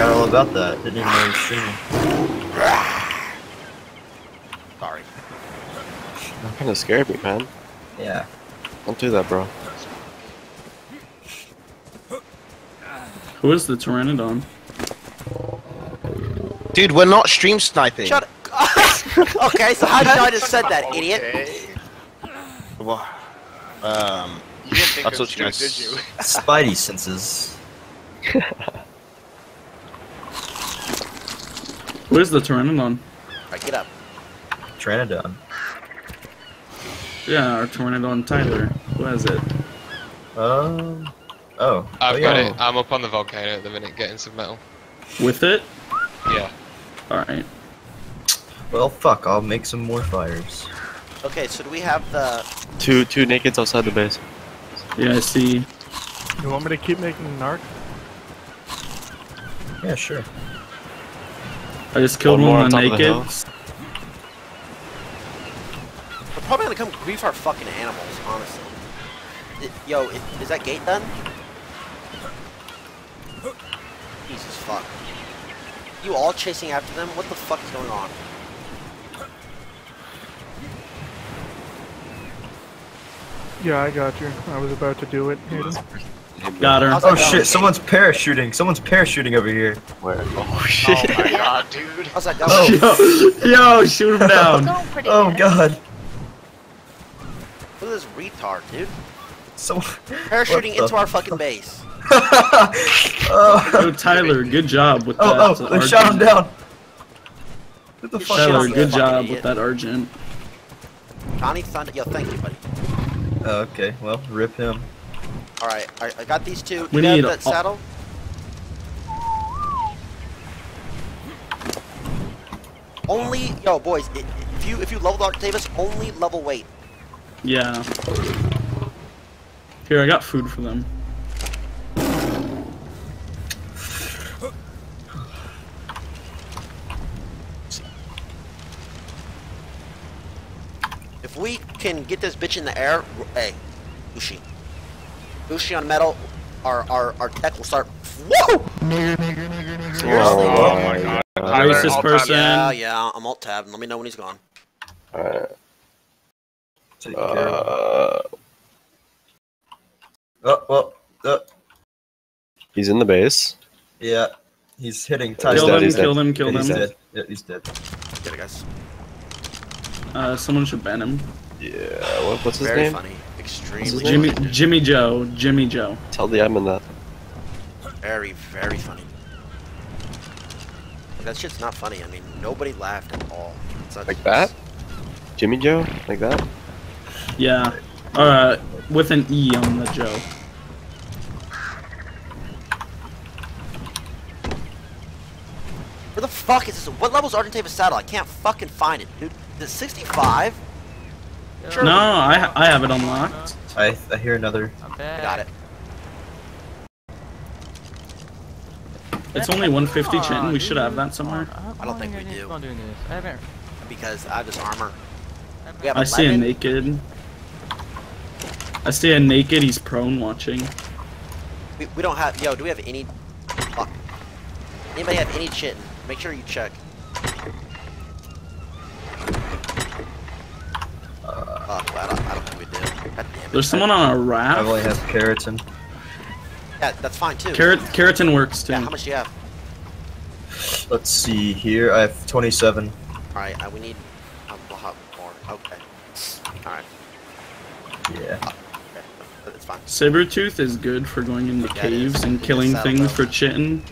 forgot all about that. Didn't even know you were streaming. Sorry. That kind of scared me, man. Yeah. Don't do that, bro. Who is the Pteranodon? Dude, we're not stream sniping. Shut okay, so how did I just said that, idiot? Okay. Well, um, You didn't think I it thought was you good, was- did you? Spidey senses. Who is the Pteranodon? Alright, get up. Pteranodon. Yeah, our Pteranodon Tyler. Who has it? Um. Oh. I've oh, got yeah. it. I'm up on the volcano at the minute getting some metal. With it? Yeah. Alright. Well, fuck. I'll make some more fires. Okay, so do we have the... Two two nakeds outside the base. Yeah, I see. You want me to keep making narc? Yeah, sure. I just killed One more one, of the on top of the We're probably gonna come grief our fucking animals, honestly. I- Yo, i- is that gate done? Jesus fuck. You all chasing after them? What the fuck is going on? Yeah, I got you. I was about to do it, Hayden. Got her. How's Oh shit! Someone's parachuting. Someone's parachuting over here. Where? Oh Oh shit! my god, dude. How's that going? Oh. Yo, yo, shoot him down. Oh good. god. Look at this retard, dude. Someone. Parachuting into our fucking base. oh. Yo, Tyler, good job with Oh, that. oh, uh, they shot him down. What the fuck? Tyler, good fucking job idiot. with that Argent. Johnny Thunder. Yo, thank you, buddy. Oh, okay, well, rip him. Alright, I, I got these two. We you need that saddle? Only, yo, boys, if you if you level Davis, only level weight. Yeah. Here, I got food for them. If we can get this bitch in the air, hey, Ushi. Ushi on metal, our our our tech will start. Whoa! Seriously? Oh my god. Tyler, Racist all person. time- Yeah, yeah, I'm alt tab. Let me know when he's gone. Alright. Take care Uh, Oh, well, uh, he's in the base. yeah. He's hitting He's Tyler. Kill dead, him, kill him, kill Yeah, he's him. dead. Yeah, he's dead. Get it, guys. Uh, someone should ban him. Yeah. What, what's his Very name? funny. Extremely his Jimmy, funny. Jimmy Joe, Jimmy Joe. Tell the admin that. Very, very funny. That shit's not funny. I mean, nobody laughed at all. Not- Like that? Jimmy Joe? Like that? Yeah. Uh, with an E on the Joe. Where the fuck is this? What level's Argentavis saddle? I can't fucking find it, dude. Is it 65? Sure. No, I I have it unlocked. I I hear another. I got it. It's only 150 chin. We should have that somewhere. I don't think we do. I. Because I have this armor. Have I see a naked. I see a naked. He's prone watching. We, we don't have. Yo, do we have any? Fuck. Anybody have any shit? Make sure you check. Uh, I, don't, I don't think we do. God damn it. There's someone on a I raft. I only have keratin. Yeah, that's fine too. Carrot, keratin works too. Yeah, how much do you have? Let's see here. I have 27. Alright, uh, we need. a we'll more. Okay. Alright. Yeah. Okay. That's fine. Sabretooth is good for going into Yeah, caves and killing saddle things though. for chitin.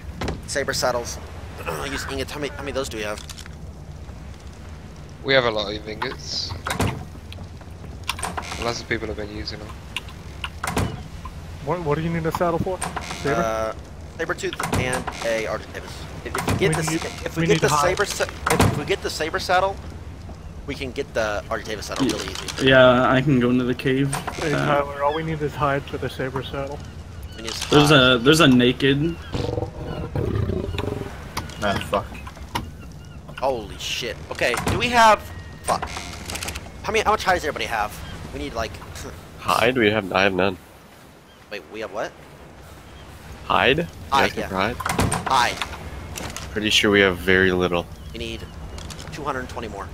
Saber saddles. I use ingots. How many, how many of those do we have? We have a lot of ingots. I think. Lots of people have been using them. What, what do you need a saddle for? Saber? Uh, saber tooth and a Argentavis. If, if we get We the need- if we we get the saber sa- if we get the saber saddle, we can get the Argentavis saddle Yeah. really easy. Yeah, I can go into the cave. hey, Uh, Tyler, all we need is hide for the saber saddle. We need to there's a there's a naked. Ah, fuck. Holy shit. Okay, do we have? Fuck. How many? How much hide does everybody have? We need like. Hide? We have I have none. Wait, we have what? Hide? You Hide, yeah. hide? Hide. Pretty sure we have very little. We need 220 more.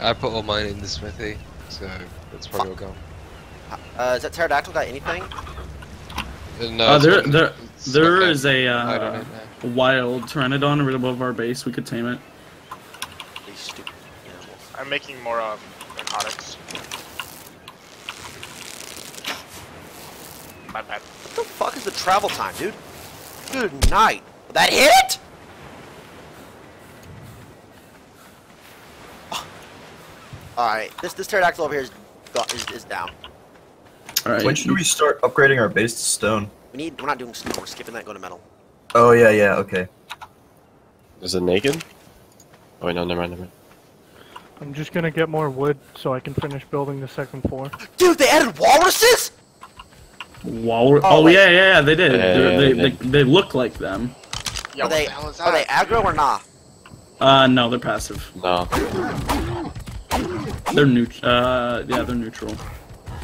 I put all mine in the smithy, so that's probably all gone. Uh, is that pterodactyl got anything? Uh, no, Uh, there, there, it's there got is a uh, wild pteranodon right above our base. We could tame it. These stupid animals. I'm making more um, narcotics. My bad. What the fuck is the travel time, dude? Good night. That hit? Alright, this this pterodactyl over here is, is, is down. All right. When should we start upgrading our base to stone? We need. We're not doing stone. We're skipping that. Go to metal. Oh yeah, yeah, okay. Is it naked? Oh wait, no, never mind, never mind. I'm just gonna get more wood so I can finish building the second floor. Dude, they added walruses. Walrus. Oh, Oh, wait. yeah, yeah, yeah, they did. Yeah, They're- yeah, they, yeah. they, they look like them. Yeah, are they the are they aggro or nah? Uh, no, they're passive. No. They're neut. Uh, yeah, they're neutral.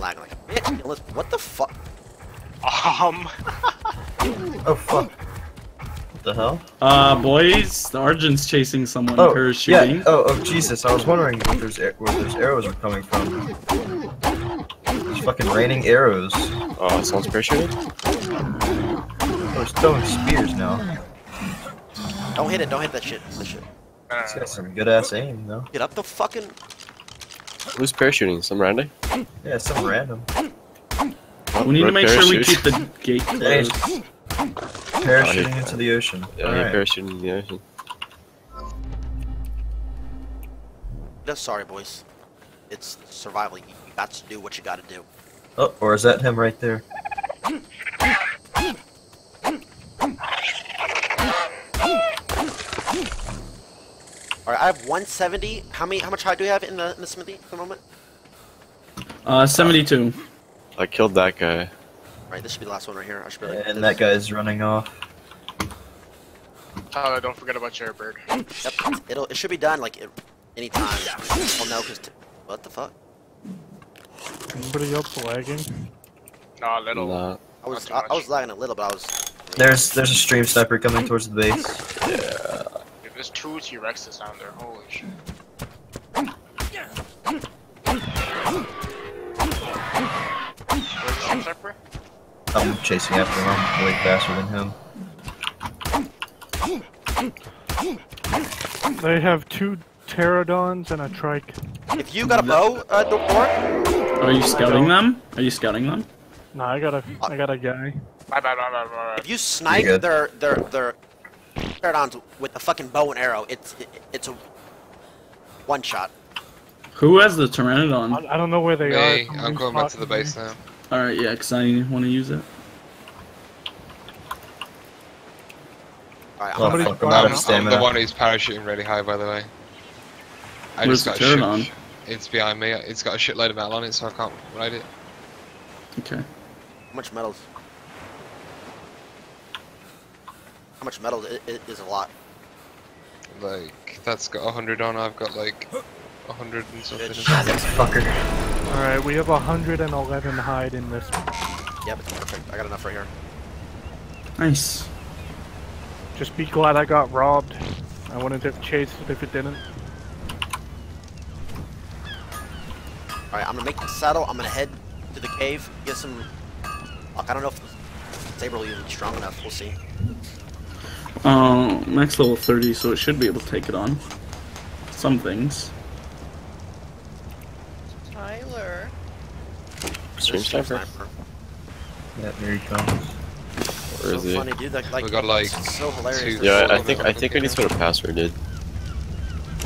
Lagging like a bitch. What the fuck? Um, Oh fuck. What the hell? Uh, boys, the Argent's chasing someone Oh, parachuting. yeah. Oh, oh, Jesus! I was wondering where there's ar- where those arrows are coming from. There's fucking raining arrows. Oh, someone's parachuting? Oh, There's throwing spears now. Don't hit it. Don't hit that shit. That shit. no, no, It's got some good ass aim though. Get up the fucking. Who's parachuting? Some random? Yeah, some random. Oh, we need to red make sure we keep the gate closed. Parachuting into the ocean. Yeah, Alright. he parachuted in the ocean. No, sorry, boys. It's survival. You, you got to do what you got to do. Oh, or is that him right there? All right, I have 170. How many? How much hide do we have in the in the smithy at the moment? Uh, 72. I killed that guy. All right, this should be the last one right here. I should be like, And that guy's running off. Tyler, don't forget about your bird. Yep, it'll it should be done like it, anytime. Well, no, cause t- what the fuck? Anybody else lagging? No, a little. Nah. I was I, I was lagging a little, but I was. There's there's a stream sniper coming towards the base. Yeah. Dude, there's two T Rexes down there. Holy shit. Where's the stream sniper? I'm chasing after him. I'm way faster than him. They have two pterodons and a trike. If you got a bow, uh, Dor, Are you scouting them? Are you scouting them? Nah, I got a I got a guy. My bad, my bad, my if you snipe their their their pterodons with a fucking bow and arrow, it's it, it's a one shot. Who has the Pteranodon? I, I don't know where they Me, are. I'm going back to the base now. Alright, yeah, because I want to use it. All right, I'm Oh, gonna, fuck, I'm out I'm, of I'm the one who's parachuting really high, by the way. I Where's just got a Pterodon? shit- It's behind me. It's got a shitload of metal on it, so I can't ride it. Okay. how much metals? How much metal i- i- is a lot? Like, that's got 100 on, I've got like 100 and something. Good in shit. Ah, it. Fucker. Alright, we have 111 hide in this. Yeah, but perfect. I got enough right here. Nice. Just be glad I got robbed. I wouldn't have chased it if it didn't. All right, I'm gonna make the saddle. I'm gonna head to the cave, get some. Fuck, I don't know if Saber will even be strong enough. We'll see. Uh, max level 30, so it should be able to take it on. Some things. Tyler. Stream sniper? Yeah, there he comes. Where so is he? funny, dude. Like, like We got, like, so hilarious. Yeah, I, I think I think I need to put a password, dude.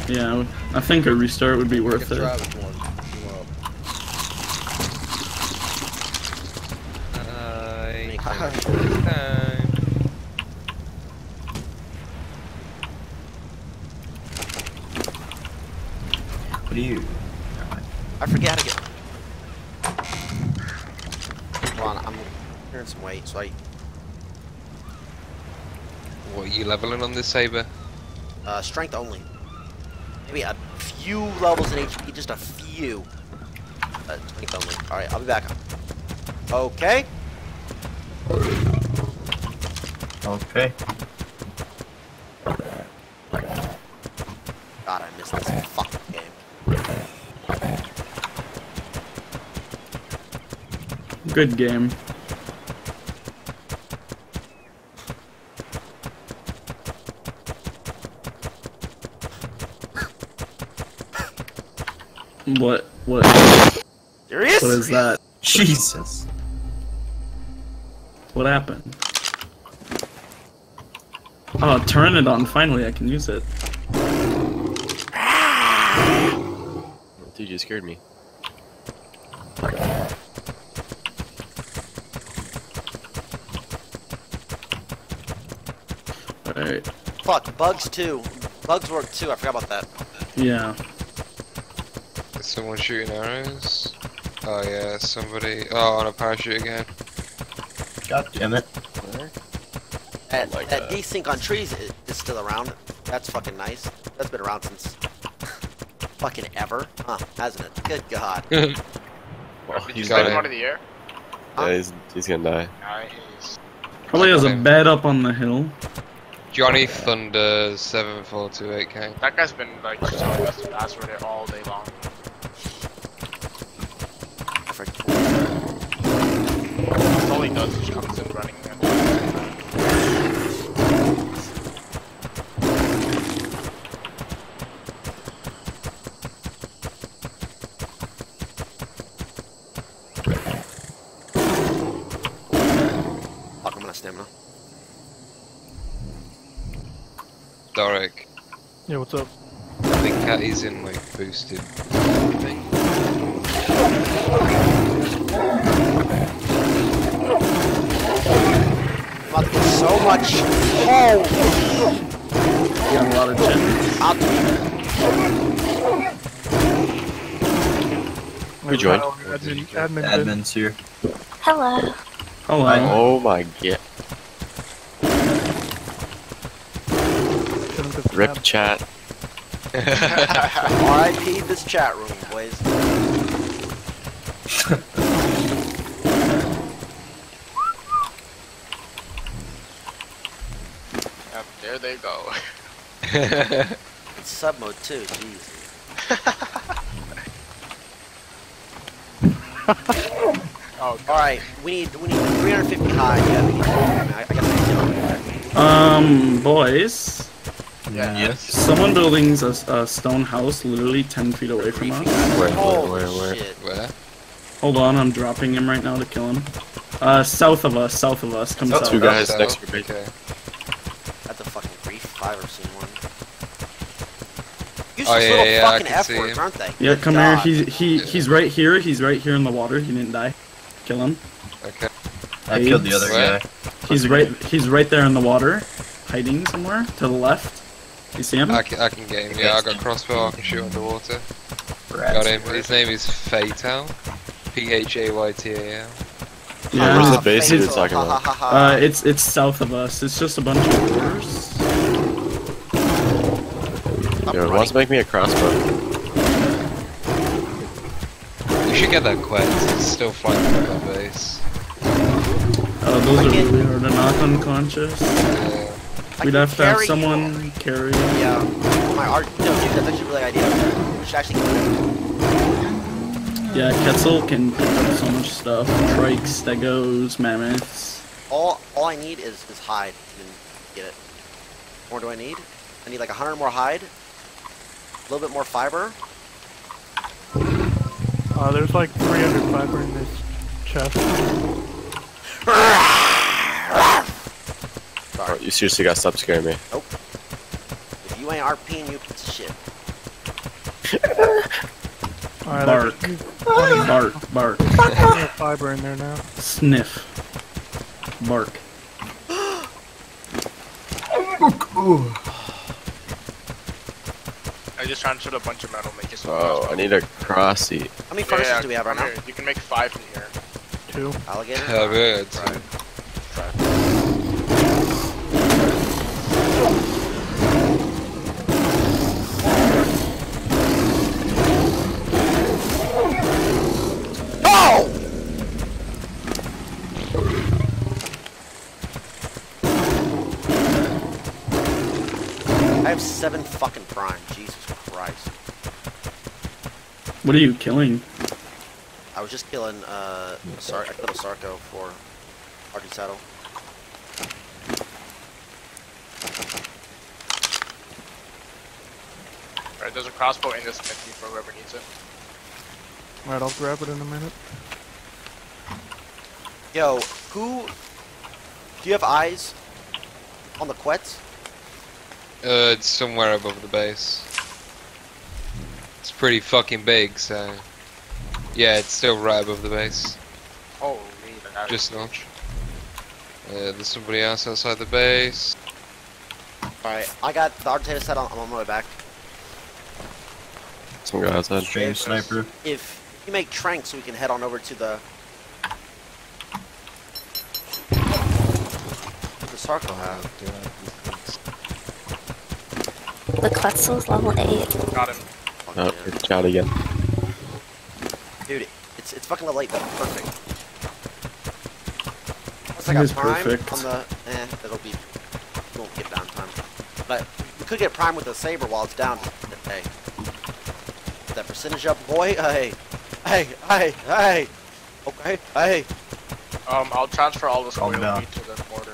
Yeah, I think a restart would be worth it. What do you? I forget how to get. Hold on, I'm hearing some weight, so I What are you leveling on this saber? uh, strength only. Maybe a few levels in HP, just a few. Uh, strength only. All right, I'll be back. Okay. Okay. God, I missed this fucking game. Good game. What? What? Serious? What is that? Jesus. What happened? Oh, turn it on. Finally, I can use it. Dude, you scared me. Alright. Fuck, bugs too. Bugs work too. I forgot about that. Yeah. Is someone shooting arrows? Oh yeah, somebody. Oh, on a parachute again. God damn it. That, like that that. Uh, desync on trees is, is still around. That's fucking nice. That's been around since fucking ever, huh? Hasn't it? Good God. Well, Did you he's got send him gonna, out of the air? yeah, he's, he's gonna die. Nice. Probably has a bed up on the hill. Johnny Thunder 7428K. That guy's been like just telling us the password it all day long. I forget- That's all he does is comes in running. And Fuck, stamina. Doric. Yeah, what's up? I think Catty's in like boosted. thing. I'm about to get so much. Oh! Got a lot of gems. Out to Who joined? Admin, admin. Admin's here. Hello. Hello. Oh my god. Shouldn't Rip snapped. chat. RIP this chat room, boys. yep, there they go. It's sub mode too, jeez. Oh, Alright, we need we need 350 high. Yeah, we need, I, I, I guess Um, boys. Yeah. Yes. Someone building a, a stone house literally 10 feet away from us. Where, where, Holy where, where? Hold on, I'm dropping him right now to kill him. Uh, south of us, south of us. Come South south. two guys South? next to me. Okay. That's a fucking grief if I've ever seen one. Useless Oh, yeah, little yeah, fucking can F words, him. aren't they? Yeah, Good come God. here. He's he he's right here. He's right here in the water. He didn't die. Kill him. Okay. I killed the other Where? guy. He's right. He's right there in the water, hiding somewhere to the left. You see him? I can, I can get him. Yeah, I got crossbow. I can shoot underwater. Rats. Got him. His name is Fatal. P H A Y T A L. Yeah. Where's the base you're talking about? Uh, it's it's south of us. It's just a bunch of waters. I'm Yo, running. wants to make me a crossbow. You should get that quest. It's still flying from that base. Uh, those are Okay. really hard to knock unconscious. Yeah. We'd have to have carry you. someone carry. Yeah. My art. No, dude, that's actually a really good idea. We should actually. Yeah, Quetzal can pick up so much stuff. Trikes, stegos, mammoths. All all I need is is hide and get it. What more do I need? I need like a 100 more hide. A little bit more fiber. Uh, there's like 300 fiber in this chest. Oh, you seriously got to stop scaring me. If you ain't RPing, you piece of shit. Alright, Bark. there's plenty, Bark, bark, plenty fiber in there now. sniff, bark. I just transferred a bunch of metal, make it so Oh, I need a crossy. How many Yeah, furnaces yeah, do we have right come now? here. You can make five from here. Two. Alligator? Hell, good. Right. No! I have seven fucking prime. Jesus Christ. What are you killing? I was just killing, uh, Sar- I killed a Sarco for Artie Saddle. Alright, there's a crossbow in this smithy for whoever needs it. Alright, I'll grab it in a minute. Yo, who. Do you have eyes on the Quetz? Uh, it's somewhere above the base. It's pretty fucking big, so. Yeah, it's still right above the base. Holy that Just notch. Uh, there's somebody else outside the base. Alright, I got the Artie set on, I'm on my way back. Some guy outside. Stream sniper. If you make tranks, we can head on over to the. The Sarco have. The Quetzal's level 8. Got him. Fuck Oh, it's shot again. Dude, it's it's fucking light but perfect. Once It I got is prime perfect. on the, eh, it'll be, we won't get downtime. But we could get prime with the saber while it's down. Hey, Get that percentage up, boy. Hey, hey, hey, hey. Okay, hey. Um, I'll transfer all this Calm oil down. meat to the mortar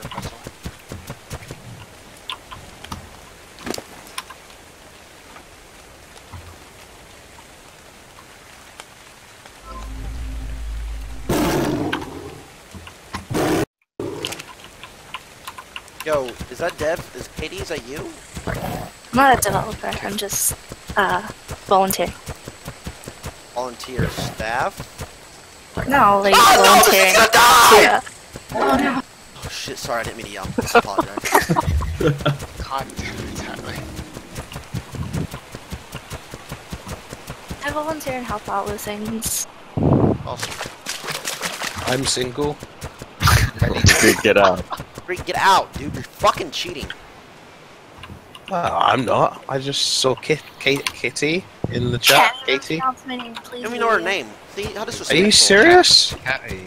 Yo, is that Dev? Is Katie? Is that you? I'm not a developer, I'm just uh, volunteer. Volunteer staff? No, like Oh, no, this volunteering is gonna die! to. Oh no. Oh shit! Sorry, I didn't mean to yell. I apologize. God damn it, exactly. I volunteer and help out with things. awesome. I'm single. Dude, get out. Freak, get out, dude! You're fucking cheating. Well, I'm not. I just saw Kit, Kate, Kitty in the chat. Katie. Pronounce my name, please. Let me know her name. See how Are you serious?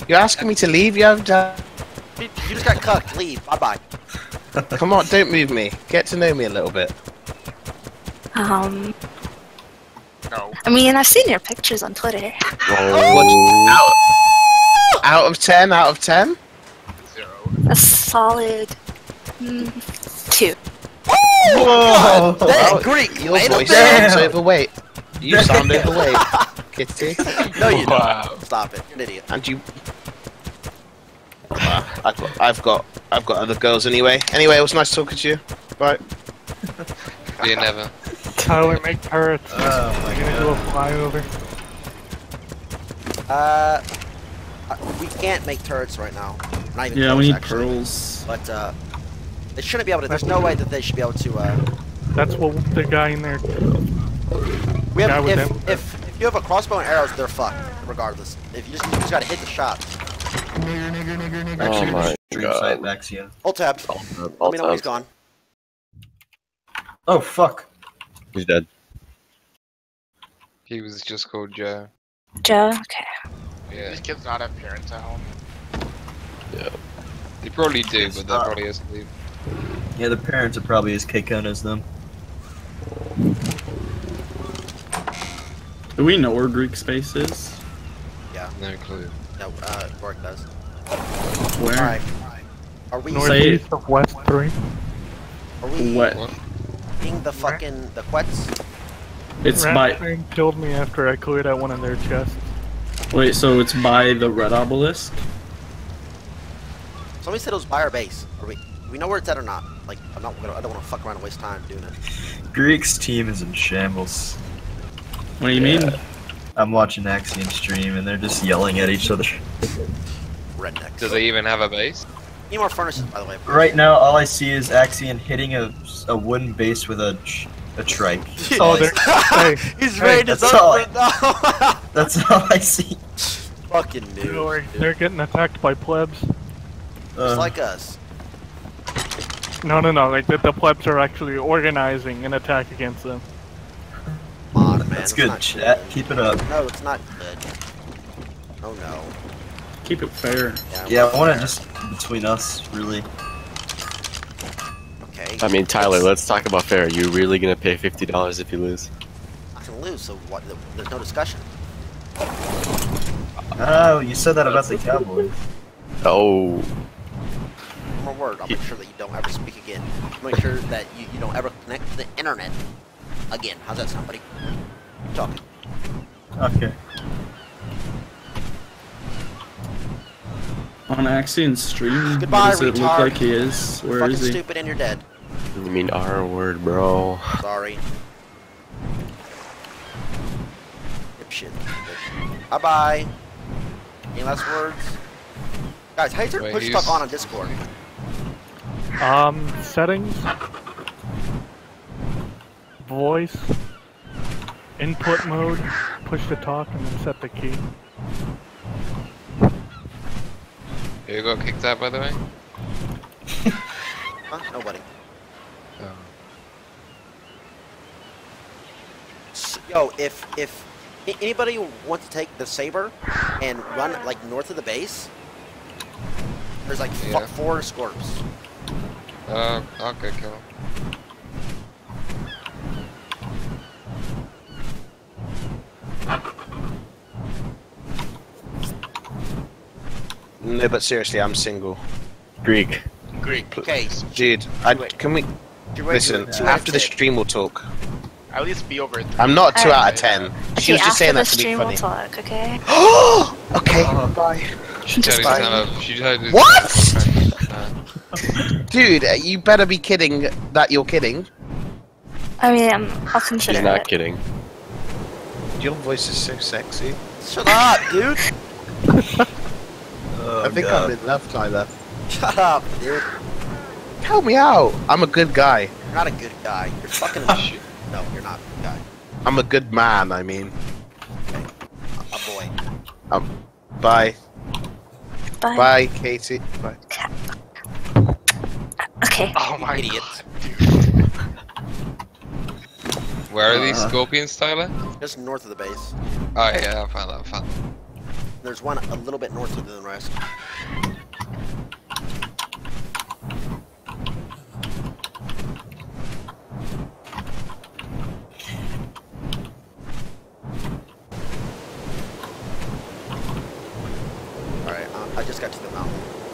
You're asking me to leave? You have done. Dude, You just got cucked. Leave. Bye bye. Come on, don't move me. Get to know me a little bit. Um, No. I mean, I've seen your pictures on Twitter. What? Out, out of ten? Out of ten? Zero. A solid mm, two. Whoa! Hey, Greek. Your wait a voice minute. sounds overweight. You sound overweight, Kitty. No, you don't. Stop it. You're an idiot. And you. I've got, I've got, I've got other girls anyway. Anyway, it was nice talking to you. Bye. You never. Tyler, make turrets. Oh my I'm gonna do a flyover. Uh, uh, we can't make turrets right now. Not even Yeah, close, we need actually. pearls. But uh, they shouldn't be able to. There's no way that they should be able to. Uh, That's what the guy in there. we Guy have with if, them. if if you have a crossbow and arrows, they're fucked regardless. If you just you just gotta hit the shot. Actually, Oh gonna my stream God. site Vaxia. Hold tab. All, Let me know when he's gone. Oh fuck. He's dead. He was just called Joe. Joe, okay. Yeah. These kids not have parents at home. Yeah. They probably do, but they're Uh, probably asleep. Yeah, the parents are probably as kick-on as them. Do we know where Greek space is? Yeah. No clue. No, uh, Rourke does. Where? All right. Are we Northeast of West 3. are we What? What? being the fucking the quetz? It's Rat by. train killed me after I cleared out one of their chests. Wait, so it's by the red obelisk? Somebody said it was by our base. Are we? Do we know where it's at or not? Like, I'm not gonna. I don't want to fuck around and waste time doing it. Greek's team is in shambles. What do you mean? I'm watching Axiom stream and they're just yelling at each other. Rednecks. Do they even have a base? Need more furnaces, by the way. Right now, all I see is Axion hitting a, a wooden base with a tr- a trike. That's all Oh, they're. see. hey, He's Hey, ready to that's now. That's all I see. Fucking don't dude. worry, they're getting attacked by plebs. Uh, Just like us. No, no, no. Like the, the plebs are actually organizing an attack against them. Come on, man. that's it's good, chat. good. Keep it up. No, it's not good. Oh no. Keep it fair. Yeah. Yeah, I want it just between us, really. Okay. Okay. I mean, Tyler, let's talk about fair. Are you really gonna pay fifty dollars if you lose? I can lose, so what? There's no discussion. Oh, you said that about the Cowboys. Oh, One more word. I'll make sure that you don't ever speak again. I'll make sure that you, you don't ever connect to the internet again. How's that sound, buddy? Keep talking. Okay. On Axion stream, Goodbye, what does it look like he is? Where Fucking is he? stupid and you're dead. You mean R word, bro? Sorry. Dipshit. Bye bye. Any last words? Guys, how do you turn Wait, push he's- talk on on Discord? Um, settings, voice, input mode, push to talk, and then set the key. You got kicked out, by the way? Huh? Nobody. Oh. S- Yo, if if anybody wants to take the saber and run like north of the base, there's like Yeah. four scorps. Uh, okay, kill him. No, but seriously, I'm single. Greek. Greek. Okay, Dude, I, can we listen? to- two out of After the stream, we'll talk. At least be over. Three. I'm not two Alright. out of ten. She Okay, was just saying the that to be funny. we'll talk, okay? okay, bye. She Just totally fine. kind of- she What? Uh, Dude, uh, you better be kidding that you're kidding. I mean, um, I'll consider She's not it. kidding. Your voice is so sexy. Shut up, dude. Oh, I think God. I'm in love, Tyler. Shut up, dude. Help me out. I'm a good guy. You're not a good guy. You're fucking. no, you're not a good guy. I'm a good man, I mean. A, a boy. Bye. Bye. Bye, Katie. Bye. Okay. Oh my Idiot. god, dude. where are these Uh. scorpions, Tyler? Just north of the base. Oh yeah, I found that. I found that. There's one a little bit north of the rest. Just got to the mountain.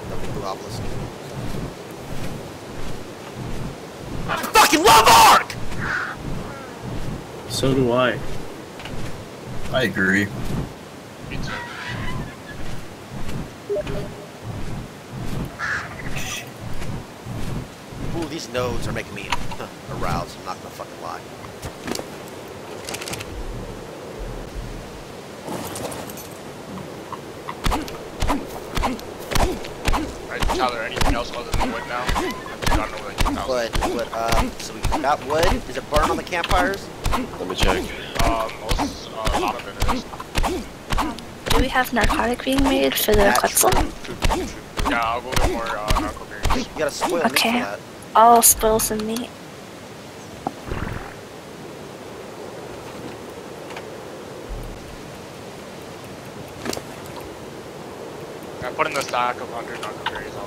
The blue obelisk. I fucking love Ark! So do I. I agree. Me too. Ooh, these nodes are making me aroused. I'm not gonna fucking lie. Tyler, anything else other than wood now? I don't know anything else. Wood, wood, um, so we got wood. Is it burn on the campfires? Let me check. Um, most, uh, a lot of it is. Do we have narcotic being made for the That's Quetzal? Yeah, I'll go with more, uh, narco berries. You gotta spoil meat Okay. for that. I'll spoil some meat. I put in the stack of 100 narco berries already.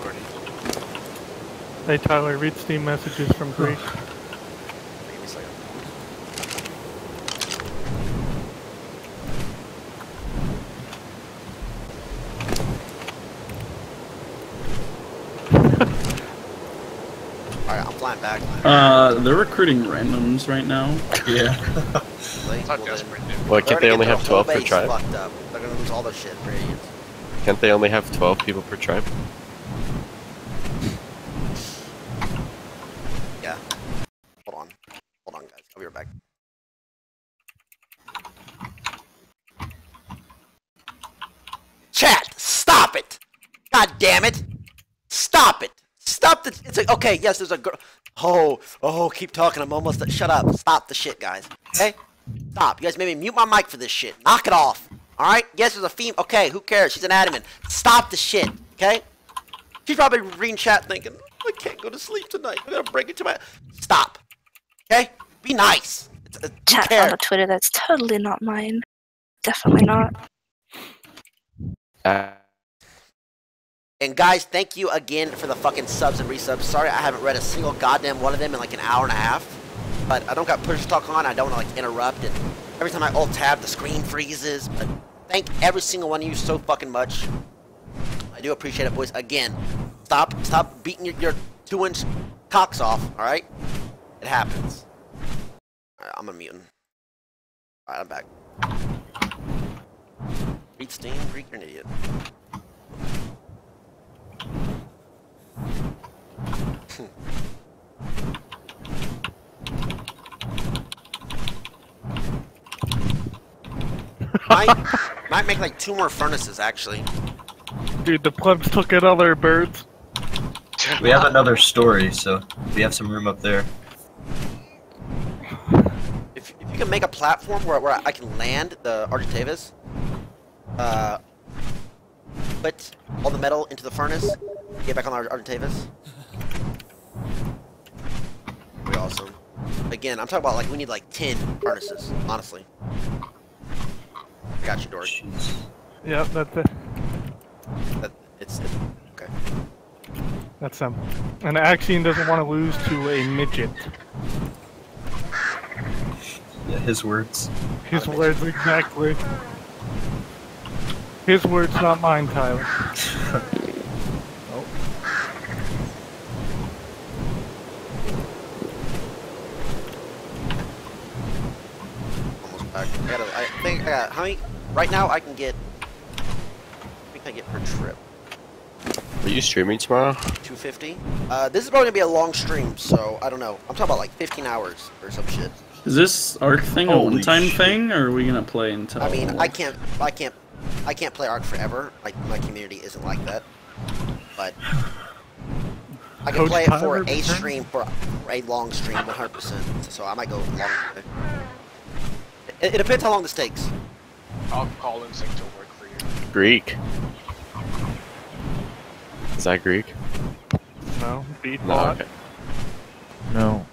Hey Tyler, read Steam messages from Greek. Maybe a second. Alright, I'm flying back. Uh, they're recruiting randoms right now. Yeah. Really? Well, then, desperate, they're can't they only have 12 per base tribe? Up. They're gonna lose all their shit. Can't they only have 12 people per tribe? Yeah. Hold on. Hold on, guys. I'll be right back. Chat, stop it! God damn it! Stop it! Stop the. It's like okay. Yes, there's a girl. Oh, oh, keep talking. I'm almost. Shut up. Stop the shit, guys. Okay. Stop. You guys made me mute my mic for this shit. Knock it off. All right. Yes, there's a female. Okay. Who cares? She's an admin. Stop the shit. Okay. She's probably reading chat thinking, I can't go to sleep tonight. I gotta break it to my. Stop. Okay. Be nice. It's, uh, who Chat on cares? the Twitter, that's totally not mine. Definitely not. Uh, And guys, thank you again for the fucking subs and resubs. Sorry I haven't read a single goddamn one of them in like an hour and a half. But I don't got push talk on. I don't want to like interrupt. And every time I alt tab, the screen freezes. But thank every single one of you so fucking much. I do appreciate it, boys. Again, stop, stop beating your, your two-inch cocks off. All right, it happens. All right, I'm a mutant. All right, I'm back. Read Steam, Greek, you're an idiot. Might, might make like two more furnaces actually. Dude, the plebs took in all their birds. We have another story, so we have some room up there. If, if you can make a platform where, where I can land the Argentavis, uh, put all the metal into the furnace, get back on the Ar- Argentavis. Be awesome. Again, I'm talking about like we need like 10 furnaces, honestly. Got you, Dory. Jeez. Yep, that's it. That, it's, it, okay. That's um. And Axion doesn't want to lose to a midget. Yeah, his words. His words exactly. His words, not mine, Tyler. Almost back. I gotta, I think I got, how many, right now I can get, I think I get per trip. Are you streaming tomorrow? 250. Uh, this is probably gonna be a long stream, so I don't know. I'm talking about like 15 hours or some shit. Is this arc thing a one-time thing, or are we gonna play until? I mean, I can't, I can't, I can't play Ark forever. Like my community isn't like that. But I can Coach play it for a returns? stream for a long stream, 100%. So I might go long. It, it depends how long this takes. I'll call in sync to work for you. Greek. Is that Greek? No, beat No. bot. Okay. No.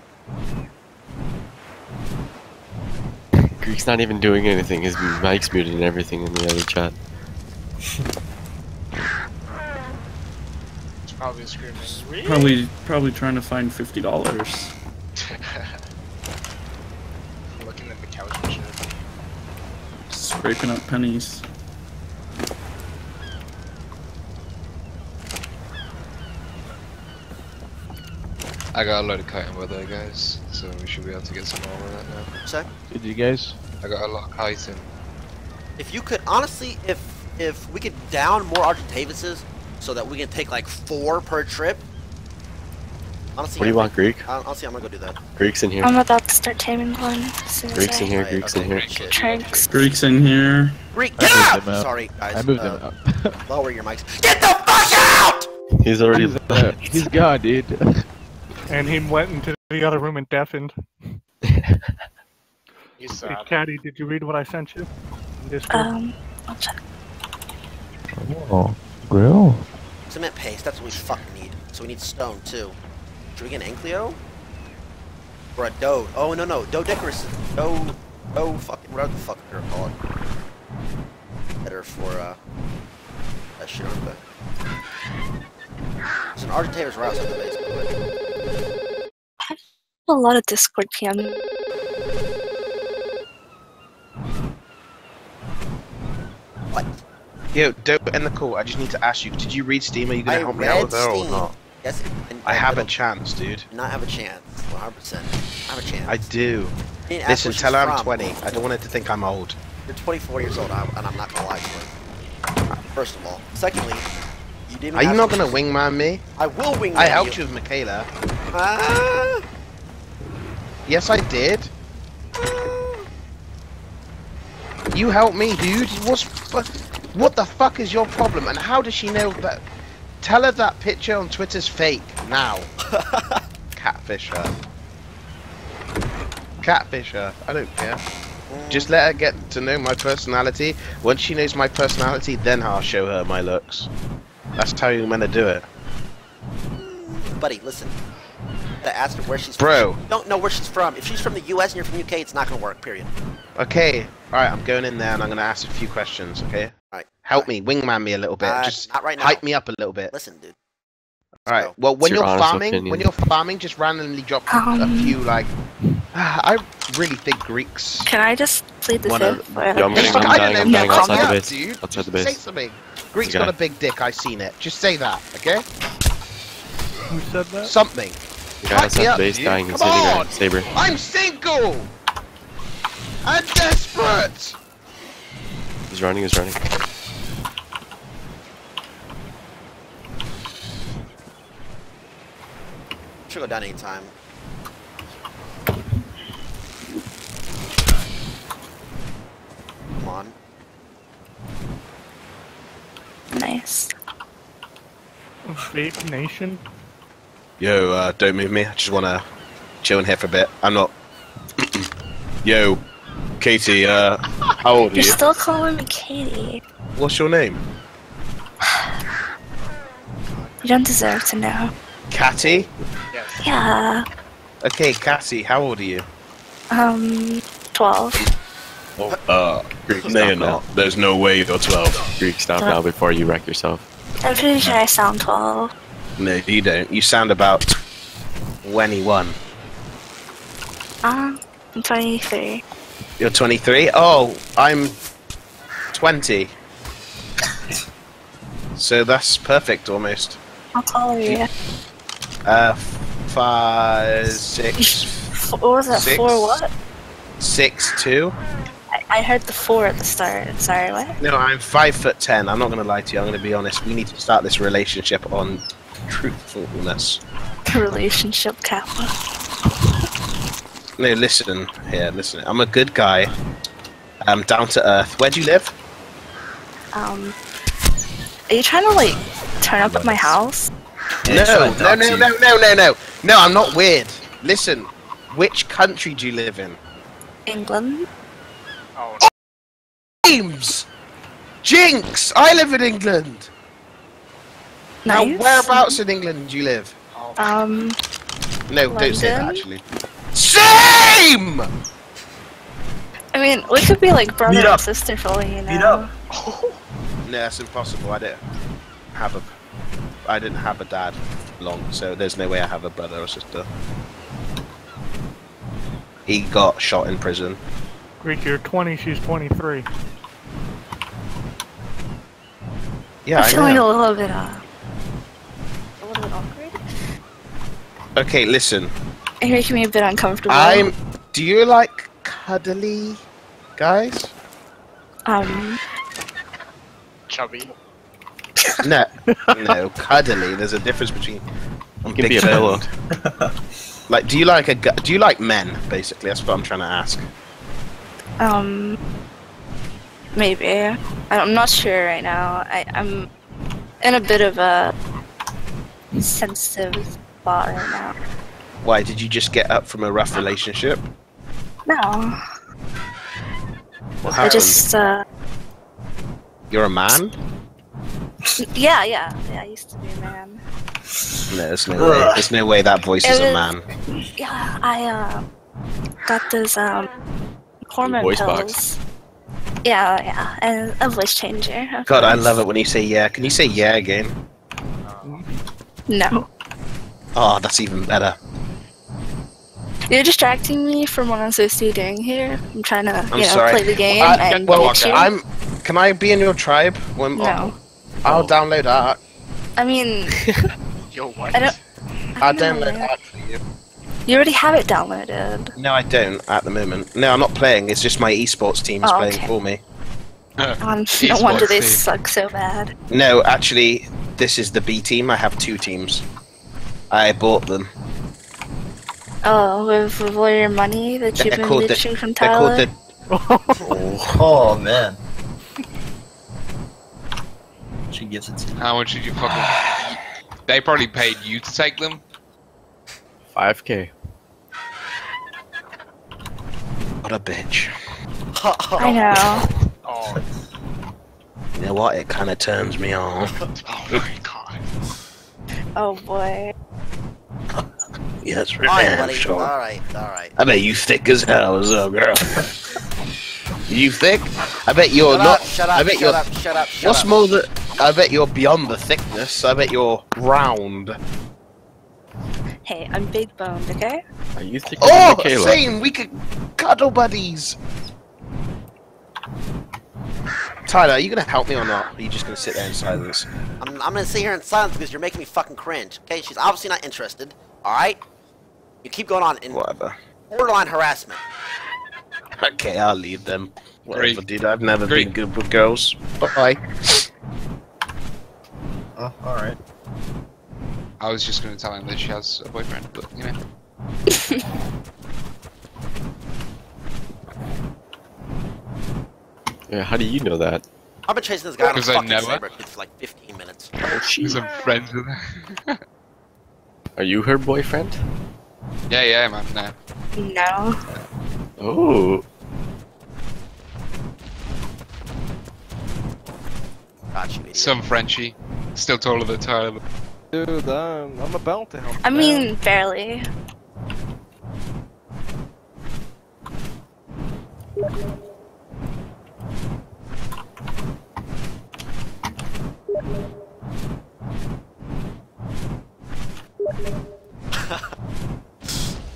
Greek's not even doing anything. His mic's muted and everything in the other chat. It's probably screaming. "Wee!" Probably, probably trying to find fifty dollars. Looking at the couch and shit. Scraping up pennies. I got a load of chitin by there, guys, so we should be able to get some more of that now. So Did you guys? I got a lot of chitin. if you could, honestly, if if we could down more Argentavises so that we can take like four per trip. Honestly, What do you I want, Greek? Honestly, I'm gonna go do that. Greek's in here. I'm about to start taming one as Greek's in here. Right, Greek's okay, in here. Tranks. Greeks in here. Greek, get moved out! up. Sorry, guys. I moved uh, him up. Lower your mics. Get the fuck out! He's already he's, uh, he's gone, dude. And he went into the other room and deafened. He's Hey, sad. Caddy, did you read what I sent you? in Discord? Um, I'll check. Oh, grill. Cement paste, that's what we fucking need. So we need stone too. Should we get an Ankylo? Or a Doed? Oh no no, Doedicurus. Do, do fucking whatever the fuck they're called. Better for uh that shit aren't they? There's an Argentavis right outside the base. By the way. A lot of Discord PM. What? Yo, dope end the call. I just need to ask you, did you read Steam? Are you gonna I help me out read with that or Steam. not? Yes, and I have a chance, dude. Not have a chance. 100%. I have a chance. I do. didn't Listen, tell her I'm from. 20. I don't want her to think I'm old. You're 24 years old, I- and I'm not gonna lie to her. First of all. Secondly, you didn't. Are you not gonna she's- wingman me? I will wing. I helped you with Michaela. Ah, Yes, I did. You help me, dude. What's what the fuck is your problem? And how does she know that? Tell her that picture on Twitter's fake now. Catfish her. Catfish her. I don't care. Just let her get to know my personality. Once she knows my personality, then I'll show her my looks. That's how you're meant to do it. buddy, listen. I asked her where she's Bro. from. You don't know where she's from. If she's from the U.S. and you're from UK, it's not gonna work. Period. Okay. Alright, I'm going in there and I'm gonna ask a few questions, okay? Alright. Help me, wingman me a little bit. Uh, just not right now. hype me up a little bit. Listen, dude. All right. Well, when your you're honest farming, opinion. when you're farming, just randomly drop a Um. few like. I really think Greeks. Can I just plead the Wanna- fifth? Yeah, I'm getting- I'm I dying, don't I'm know, dying hype outside me the up, base. dude. Outside the Just Say base. something. Greek's guy. got a big dick. I've seen it. Just say that, okay? Who said that? Something. The guy Hype up, base dude. dying Come saving on! Saber. I'm single. I'm desperate. He's running, he's running. Should go down anytime. Come on. nice. Vape Nation. Yo, uh, don't move me. I just wanna chill in here for a bit. I'm not. Yo, Katie. Uh, how old are You're you? still calling me Katie. What's your name? You don't deserve to know. Catty. Yeah. Okay, Catty. How old are you? Um, twelve. Uh, Greek, no, you're now. not. There's no way you're 12. Greek, stop now before you wreck yourself. I'm pretty sure I sound twelve. No, you don't. You sound about 21. Um, I'm twenty-three. You're 23? Oh, I'm 20. So that's perfect almost. How tall are you? Uh, five, six, What was that? Six. Four what? six, two. I, I heard the four at the start. Sorry, what? No, I'm five foot ten. I'm not gonna lie to you. I'm gonna be honest. We need to start this relationship on truthfulness. Relationship Kappa. No, listen here. Listen. I'm a good guy. I'm down to earth. Where do you live? Um, are you trying to like turn up at my house? Yeah, no, no, no, no, no, no, no. No, I'm not weird. Listen. Which country do you live in? England. Oh, James! Jinx! I live in England! Now, Nice. whereabouts in England do you live? Um, No, don't say that actually. Same! I mean, we could be like brother Meet and up. sister for all you know. Meet up. No, that's impossible. I didn't have a, I didn't have a dad long, so there's no way I have a brother or sister. He got shot in prison. Greek, you're 20, she's 23. Yeah, I'm I feeling know. a little bit uh, a little bit awkward. Okay, listen. You're making me a bit uncomfortable. I'm. Do you like cuddly guys? um chubby. No, no, cuddly. There's a difference between. I'm Give me a pillow. Like, do you like a? gu- Do you like men? Basically, that's what I'm trying to ask. um maybe. I- I'm not sure right now. I, I'm in a bit of a sensitive spot right now. Why did you just get up from a rough relationship? No, What happened? I just uh You're a man? yeah yeah yeah. I used to be a man. No, there's no way. There's no way that voice is a man. Yeah, I uh got those um hormone voice pills. box. Yeah, yeah, and a voice changer. of God, I love it when you say yeah. Can you say yeah again? No, Oh, that's even better. you're distracting me from what I'm supposed to be doing here. I'm trying to, I'm you know, sorry. play the game I- and well, get you. I'm. Can I be in your tribe? When, No, I'll download Ark. I mean, Yo, what? I don't. I I'll download man. Ark for you. You already have it downloaded. No, I don't at the moment. No, I'm not playing. It's just my esports team is Oh, playing okay. for me. Um, no wonder they team. suck so bad. No, actually, this is the B team. I have two teams. I bought them. Oh, with, with all your money that you've They're been called the. from They're called Tyler. the. Oh man. She gives it to you. How much did you fucking? They probably paid you to take them. 5k. What a bitch. I know. Oh, You know what? It kind of turns me on. oh my god. Oh boy. Yes, Alright, man, buddy. sure. Alright, alright. I bet you thick as hell as a girl. You thick? I bet you're Shut not. up, shut up, I bet shut you're. up, shut up, shut What's up. more that? I bet you're beyond the thickness. I bet you're round. Hey, I'm big boned, okay? Are you thinking Oh, Michaela? same. We could cuddle buddies. Tyler, are you gonna help me or not? Or are you just gonna sit there in silence? I'm, I'm gonna sit here in silence because you're making me fucking cringe. Okay, she's obviously not interested. All right, you keep going on in Whatever. borderline harassment. Okay, I'll leave them. Whatever, Great. dude. I've never Great. been good with girls. Bye. Oh, alright. I was just gonna tell him that she has a boyfriend, but you know. Yeah, how do you know that? I've been chasing this guy on a fucking know saber for like 15 minutes. Oh, Because she. I'm friends with her. Are you her boyfriend? yeah, yeah, man. No. No. Oh. God, you. Some Frenchie. Still taller than Tyler. Dude, I'm, I'm about to help. I you mean, barely.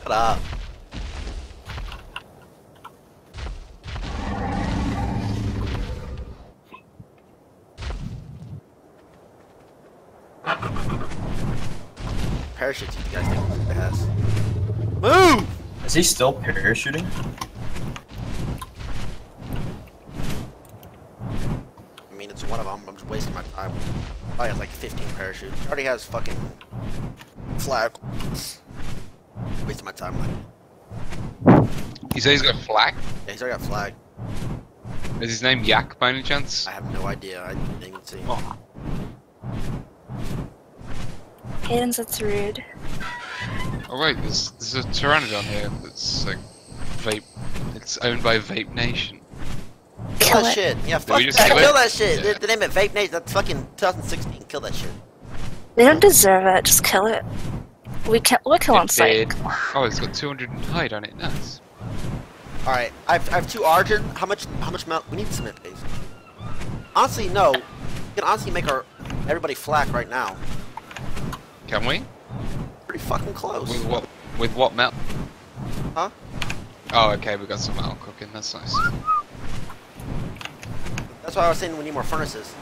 Shut up. Parachutes, you guys think it has. Move! Is he still parachuting? I mean, it's one of them. I'm just wasting my time. Probably has like 15 parachutes. He Already has fucking flag. Wasting my time. Like, You say he's got flag? yeah, he's already got flag. Is his name Yak by any chance? I have no idea. I didn't even see. Oh. Hayden's that's rude. Oh wait, there's there's a pteranodon here that's like vape. It's owned by Vape Nation. Kill Kill that it. shit. Yeah, fuck that. kill Kill, that shit. Yeah. The, the name of Vape Nation. That's fucking 2016. Kill that shit. They don't deserve it. Just kill it. We can we'll kill on It sight. did. Oh, it's got 200 hide on it. Nice. All right, I have, I have two Argent. How much? How much melt? We need cement paste. Honestly, no. We can honestly make our everybody flak right now. Can we? Pretty fucking close. With what? With what metal? Huh? Oh, okay. We got some metal cooking. That's nice. That's why I was saying we need more furnaces.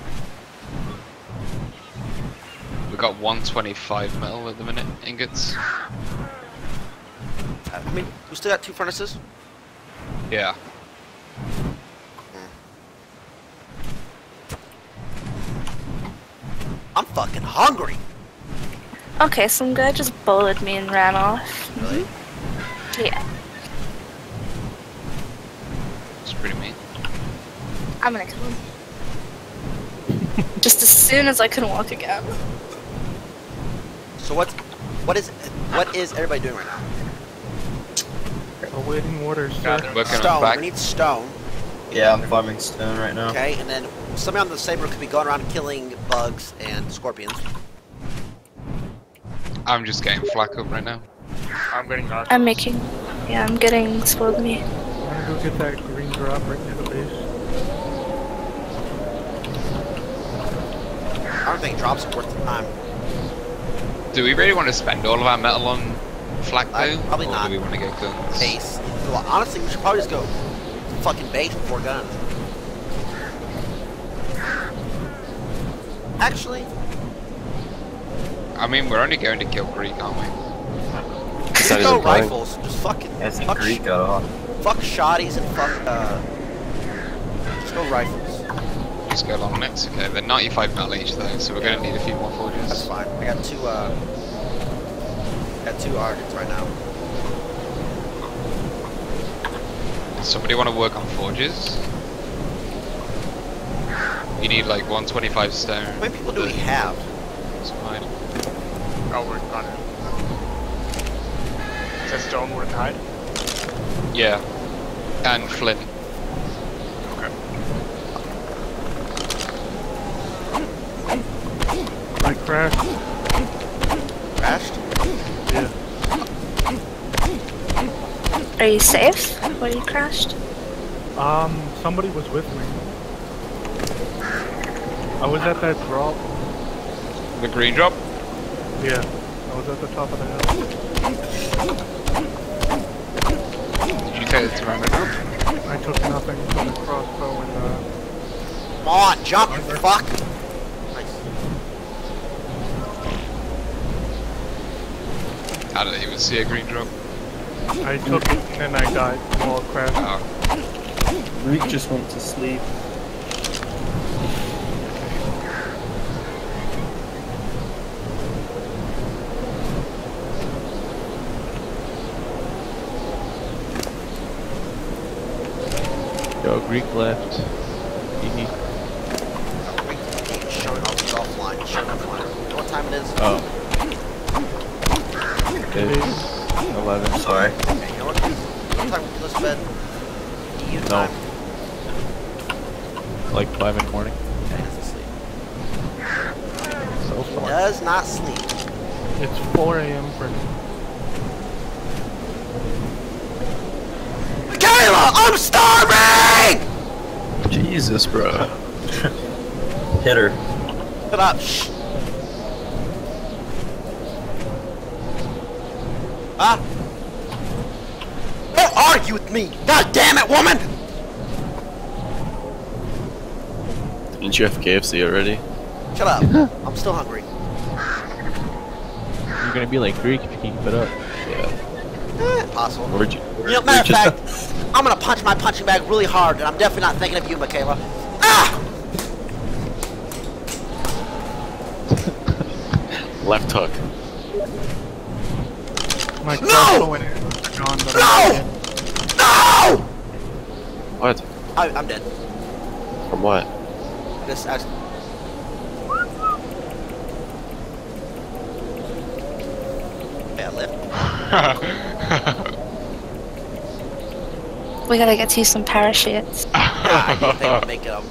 We got 125 metal at the minute. Ingots. I mean, we still got two furnaces. Yeah. Hmm. I'm fucking hungry. Okay, some guy just bullied me and ran off. Really? Mm-hmm. Yeah, It's pretty mean. I'm gonna kill him. just as soon as I can walk again. So what's what is what is everybody doing right now? Awaiting orders, sir. Gathering Working Stone. back. We need stone. Yeah, I'm farming stone right now. Okay, and then somebody on the saber could be going around killing bugs and scorpions. I'm just getting flak up right now. I'm getting knocked. I'm making. Yeah, I'm getting spoiled me. I'm gonna go get that green drop right near the base. I don't think drops are worth the time. Do we really want to spend all of our metal on flak I- though? probably or not. do we want to get guns? Base. Well, honestly, we should probably just go fucking base before guns. Actually, I mean, we're only going to kill Greek, aren't we? Just go implying- rifles. Just fucking As a fuck, Greek got off. fuck shotties and fuck uh. Just go rifles. Just go long necks. Okay, they're 95 metal each though, so we're going to need a few more forges. That's fine. I got two uh. Got two Argents right now. Somebody want to work on forges? You need like 125 stone. How many people do we have? That's fine. Oh, we're on it. Is that stone worth hide? Yeah. And flint. Okay. I crashed. Crashed? Yeah. Are you safe? What you crashed? Um, somebody was with me. I was at that drop. The green drop? Yeah, I was at the top of the hill. Did you take the surrender drop? I took nothing but a crossbow and uh, Come on, jump, you fuck! How didn't even see a green drop? I took it and then I died while it crashed. Oh. Rick just went to sleep. Yo, Greek left. Hee hee. Hey, showing off he's offline. Showing offline. You know what time it is? Oh. It's 11. Sorry. Okay, you know what? What time we go to bed? EU No. time? Like 5 in the morning. Okay, he doesn't sleep. So He far. does not sleep. It's 4 a.m. for me. Michaela, I'm starving! Jesus, bro. Hit her. Shut up. Shh. Huh? Don't argue with me! God damn it, woman! Didn't you have KFC already? Shut up. I'm still hungry. You're gonna be like Greek if you keep it up. Yeah. Eh, possible. Where'd you? You know, matter of fact, I'm gonna punch my punching bag really hard, and I'm definitely not thinking of you, Michaela. Ah! Left hook. My No! crossbow and arrows are gone, but No! I'm No! What? I, I'm dead. From what? This I, Yeah, I. We gotta get you some parachutes. Ah, you think I'll make it um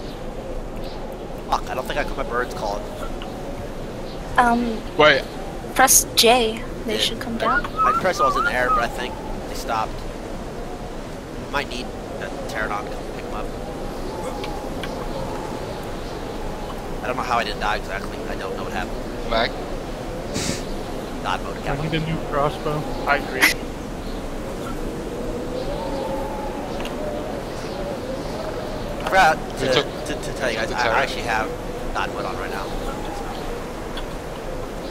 Fuck, I don't think I got my birds called. Um, Wait, press J. They should come down. My press was in the air, but I think they stopped. Might need a pterodon to come pick them up. I don't know how I didn't die exactly. I don't know what happened. back. God mode I need a new crossbow. I agree. I forgot to, to, to tell you guys, I. I actually have God mode on right now.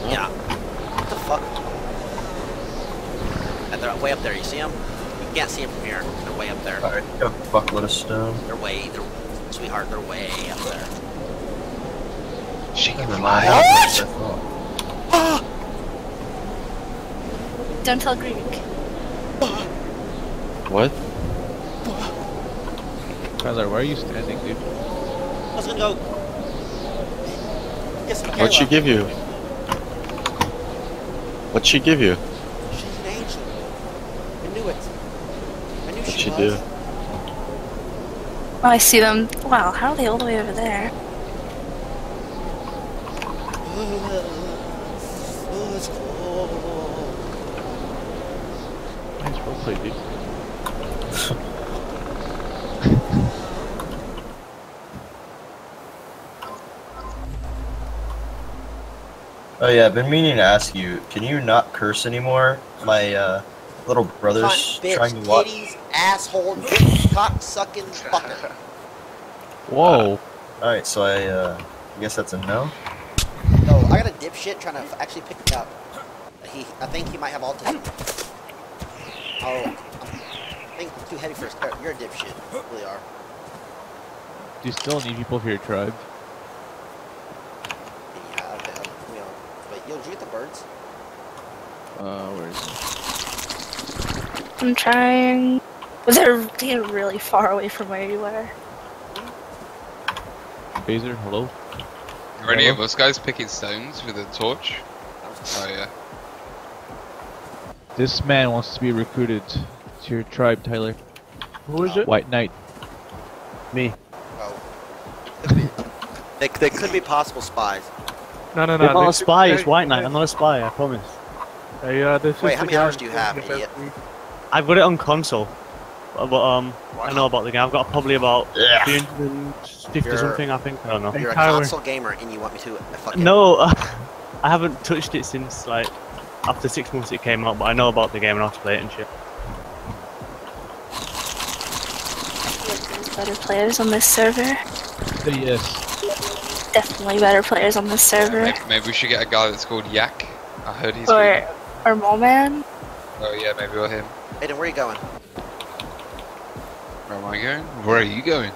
Yeah. What the fuck? And they're way up there. You see them? You can't see them from here. They're way up there. Alright, got a bucklet of stone. They're way, they're, sweetheart, they're way up there. She can Never fly. mind. What Don't tell Greek. What? Tyler, why are you standing, dude? I was gonna go. Yes, What'd she give you? What'd she give you? She's an angel. I knew it. I knew What'd she she was. do? Oh, I see them. Wow, how are they all the way over there? Oh, it's cold. Nice roleplay, dude. Oh yeah, I've been meaning to ask you, can you not curse anymore? My uh, little brother's bitch, trying to watch. titties, asshole, cock sucking fucker. Whoa! Alright, so I uh, I guess that's a no. No, I got a dipshit trying to f- actually pick me up. He, I think he might have autism. Oh, I think it's too heavy for his car. You're a dipshit. You really are. Do you still need people for your tribe? Yeah, okay. I'll, we are. Wait, yo, did you get the birds? Uh, where is it? I'm trying. But they're they're really far away from where you were. Phaser, hello? Are any of us guys picking stones with a torch? Oh yeah. This man wants to be recruited to your tribe, Tyler. Who is it? White Knight. Me. Oh. They, they could be possible spies. No, no, no. I'm not a spy, it's White Knight. I'm not a spy, I promise. Hey, uh, this Wait, is how many hours do you have, idiot? I've got it on console. but um, I know about the game. I've got probably about 350 You're- something, I think. I don't know. You're a console gamer and you want me to fucking No, I haven't touched it since like after six months it came out, but I know about the game and how to play it and shit. There's better players on this server. yes. Definitely better players on this server. Maybe, maybe we should get a guy that's called Yak. I heard he's. Or or Moleman. Oh yeah, maybe we'll him. Aiden, where are you going? Where am I going? Where are you going?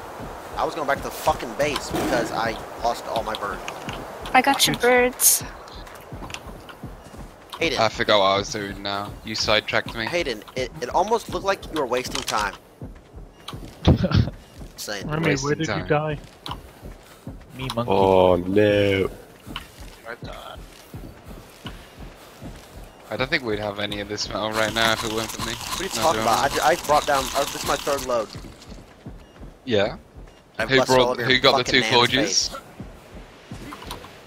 I was going back to the fucking base because I lost all my birds. I got your birds. Aiden, I forgot what I was doing now. You sidetracked me. Hayden, it, it almost looked like you were wasting time. Saying. Remy, where did you die? Me monkey. Oh no. I don't think we'd have any of this metal right now if it weren't for me. What are you No, talking about? I, I brought down. Uh, this is my third load. Yeah. I've Who brought? Who got the two forges? face.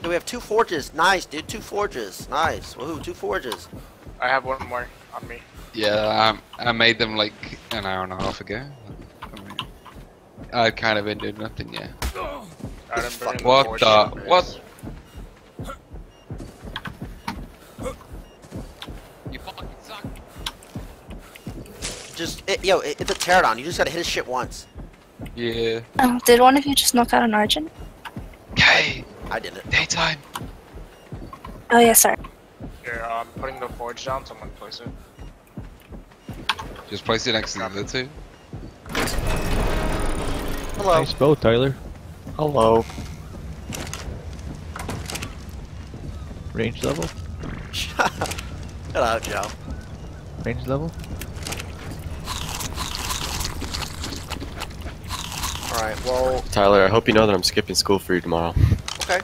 Dude, we have two forges. Nice, dude. Two forges. Nice. Woohoo, two forges. I have one more on me. Yeah, I, I made them like an hour and a half ago. I mean, I've kind of been doing nothing yet. I didn't bring What forge the? yet. What? Just, it, yo, it, it's a teardown. You just gotta hit his shit once. Yeah. Oh, did one of you just knock out an Argent? Okay. I did it. Daytime. Oh yeah, sorry. Here, uh, I'm putting the forge down. Someone place it. Just place it next to the other two. Hello. Nice bow, Tyler. Hello. Range level? Hello, Joe. Range level? Alright, well, Tyler, I hope you know that I'm skipping school for you tomorrow. okay.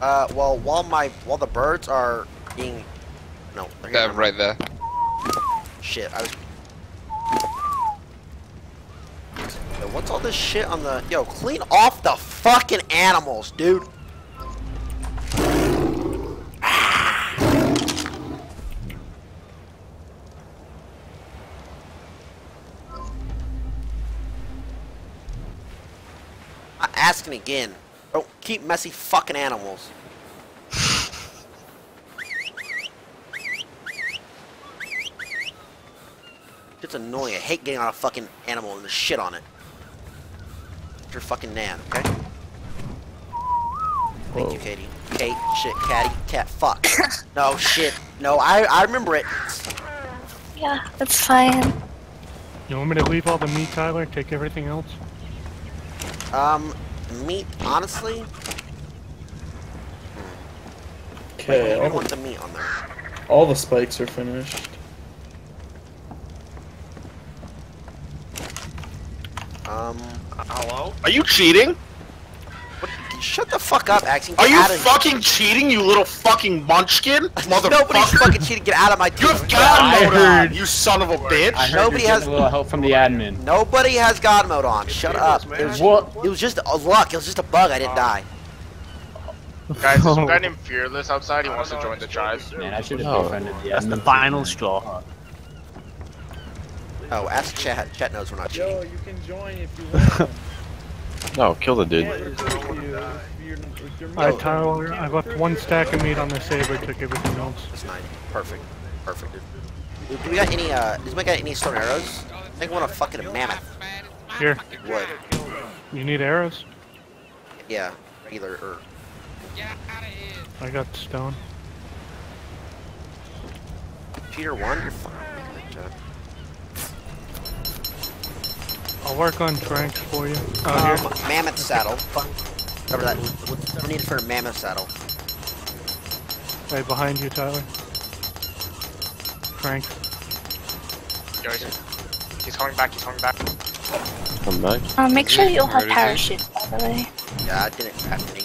Uh, well, while my, while the birds are being, no, they're They're right there. Shit, I was. Yo, what's all this shit on the? Yo, clean off the fucking animals, dude. Ah. I'm asking again. Don't keep messy fucking animals. It's annoying. I hate getting on a fucking animal and the shit on it. Your fucking nan, okay? Thank you, Katie. Kate, shit, catty, cat, fuck. no, shit. No, I I remember it. Yeah, that's fine. You want me to leave all the meat, Tyler? Take everything else? Um, meat, honestly. Okay, I all want the, the meat on there. all the spikes are finished. Um, Hello? Are you cheating? shut the fuck up, Axie. Are you out of fucking cheating, you little fucking munchkin? Motherfucker. Nobody's fucking cheating. Get out of my team. You have God mode on, you son of a bitch. Nobody has. a little help from the admin. Nobody has God mode on. Shut up. It was, What? It was just a luck. It was just a bug. I didn't die. Guys, there's a guy named Fearless outside. He wants to join the tribe. Man, I should have Oh. befriended the That's the final straw. Oh, ask Chat. Chat knows we're not cheating. Yo, you can join if you want. No, kill the dude. Alright, Tyler, I left one stack of meat on the saber, took everything else. That's nine. Perfect. Perfect, dude. Do we got any, uh, does we got any stone arrows? I think I want a fucking mammoth. Here, Wood. you need arrows? Yeah. Regular, or. I got stone. Peter 1? You're fine. I'll work on tranks for you. Oh, Um, here. mammoth saddle. Whatever that, whatever needed for a mammoth saddle. Right behind you, Tyler. Trank. Yo, he's, he's coming back. He's coming back. Come back. Uh, make sure you all have Where is he? parachutes, by the way. Yeah, I didn't craft any.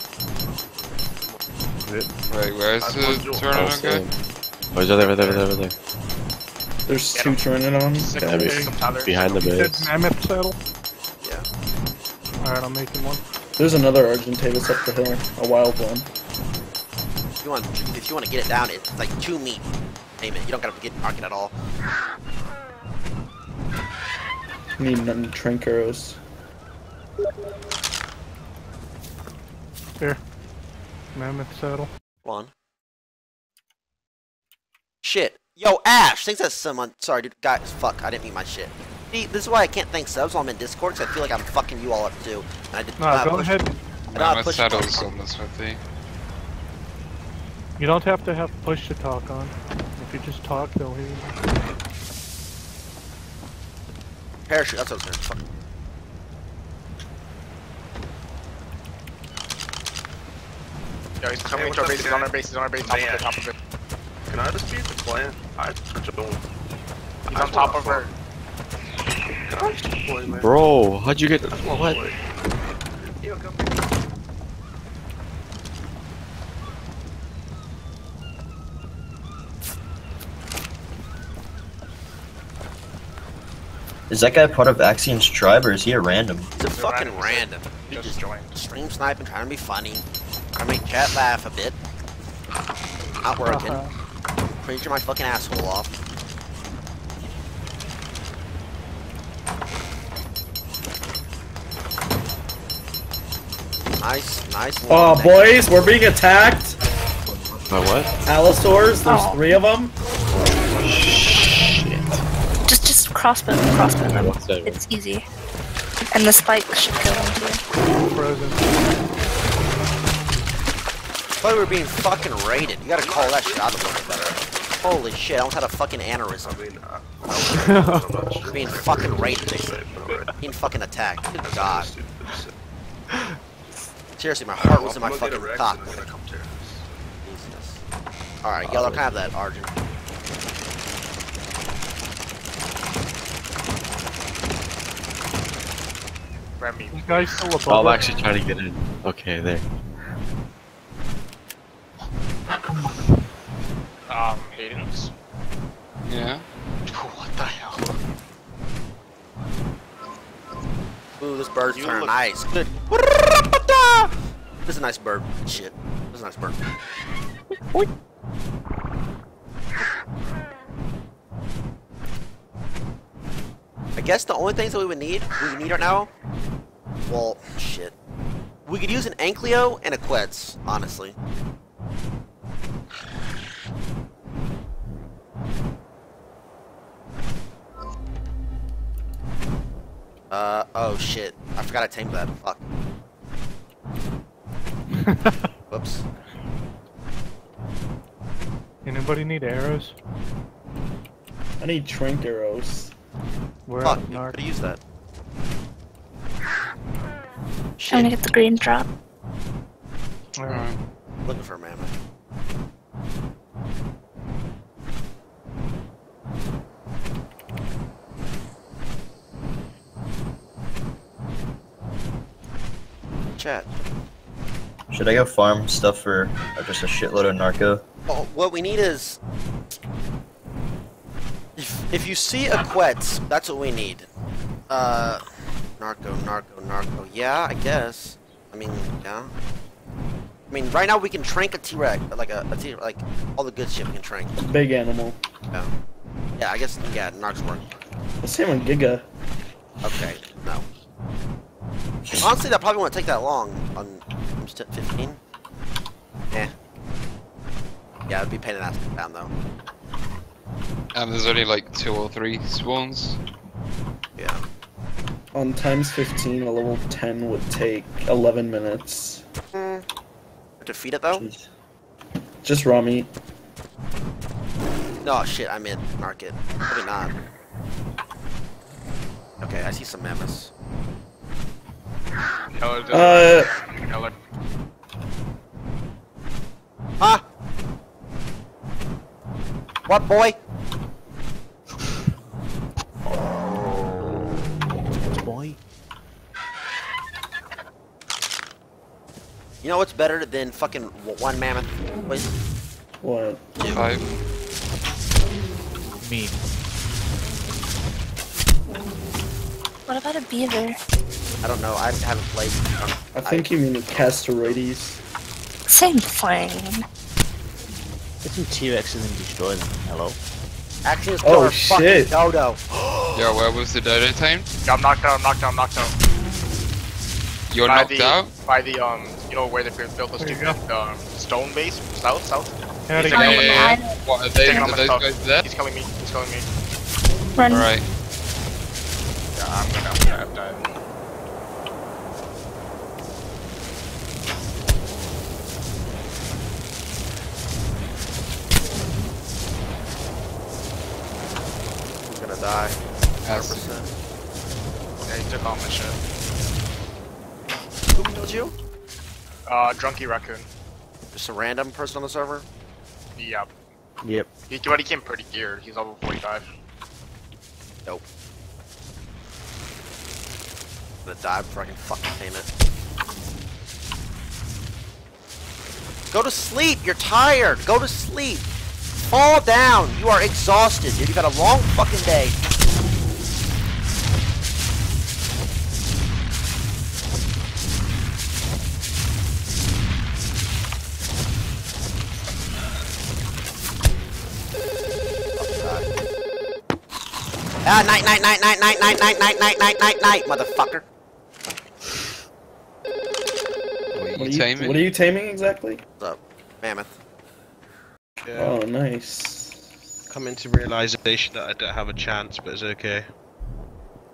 Wait, where's the turn Pteranodon same. guy? Oh, he's over there, over there, over there. There's two Pteranodons. Yeah, be- behind the Said base. mammoth saddle? Yeah. Alright, I'm making one. There's another Argentavis up the hill, a wild one. If you want, if you want to get it down, it's like two meat. Name it. You don't gotta get market at all. Need none trank arrows. Here. Mammoth saddle. One. Shit. Yo, Ash, thanks that someone. Sorry, dude. Guys, fuck. I didn't mean my shit. See, this is why I can't thank subs while I'm in Discord, because I feel like I'm fucking you all up too. And I did No, not go push- ahead. I did not Mammoth push saddles on the smithy. You don't have to have push to talk on. If you just talk, they'll hear you. Parachute, that's what I was saying. Fuck. Yo, he's coming into our base. He's on our base. He's on our base. Top of it. Top of it. Can I just dispute the plan? I don't. He's on top of her. Can I just play. Bro, how'd you get I just wanna what? play. Yo. Is that guy part of Axiom's tribe or is he a random? It's a fucking random. He just stream sniping, trying to be funny, trying to make chat laugh a bit. Not working. Uh-huh. Preaching my fucking asshole off. Nice, nice. Oh, one. boys, we're being attacked. By what? Allosaurs, there's Oh. three of them. Shit. Just just crossbow crossbow them. It's easy. And the spike should kill them too. Frozen. thought we were being fucking raided. You gotta call that shit out a little bit better. Holy shit, I almost had a fucking aneurysm. I mean, I, I was I'm sure. Being fucking raided, they said. Being fucking attacked. Good god. Stupid, stupid. Seriously, my heart was in my fucking get cock. and I'm gonna come. Jesus. Alright, Yellow, can I have that, Argent? Remy. This guy's still above I'm us. actually trying to get in. Okay, there. Um, Hayden's. Yeah. What the hell? Ooh, this bird's You turning nice. Good. This is a nice bird. Shit. This is a nice bird. I guess the only things that we would need, we would need right now, well, shit. We could use an Ankylo and a Quetz, honestly. Uh, oh shit. I forgot I tamed that. Fuck. Whoops. Anybody need arrows? I need trank arrows. Where Fuck, at you Narc? could've used that. Trying to get the green drop. Alright. Looking for a mammoth. Should I go farm stuff for uh, just a shitload of narco? Oh, what we need is... If, if you see a Quetz, that's what we need. Uh... Narco, narco, narco. Yeah, I guess. I mean, yeah. I mean, right now we can trank a T-Rex, like a, a T, like all the good shit we can trank. Big animal. Yeah. Yeah, I guess. Yeah, Narc's work. The same on Giga. Okay, no. Honestly, that probably won't take that long on step 15. Yeah. Yeah, I'd be paying that in the ass to down though. And there's only like two or three spawns. Yeah. On times 15, a level 10 would take 11 minutes. Hmm. Defeat it though? Just raw meat. No, shit, I meant market. Probably not. Okay, I see some mammoths. Uh, Keller. Huh? What boy? Boy. You know what's better than fucking one mammoth? Wait, What? Five. Me. What about a beaver? I don't know. I haven't played. I think you mean Castoroides. Same thing. Get some T-Rexes and destroy them. Hello. Action is Oh, killer fucking shit. dodo. Yo, where was the dodo team? Yeah, I'm knocked out. I'm knocked out. I'm knocked out. You're by knocked the, out? By the um, you know where they built the Where you stupid um, stone base, south, south. How'd He's it taking go? out my Yeah, stuff. What are they? Taking out Are my those stuff. guys there? He's killing me. He's killing me. Run. Alright. Yeah, I'm gonna have to have that. He's gonna die. 100%. Yeah, he took all my shit. Who killed you? Uh, Drunky Raccoon. Just a random person on the server? Yep. Yep. He, but he came pretty geared. He's level 45. Nope. Gonna die before I can fucking tame it. Go to sleep. You're tired. Go to sleep. Fall down. You are exhausted, dude. You got a long fucking day. Ah, night, night, night, night, night, night, night, night, night, night, night, night, motherfucker. What are What you are you, taming? what are you taming exactly? What's up, mammoth? Oh, nice. Come into realization that I don't have a chance, but it's okay.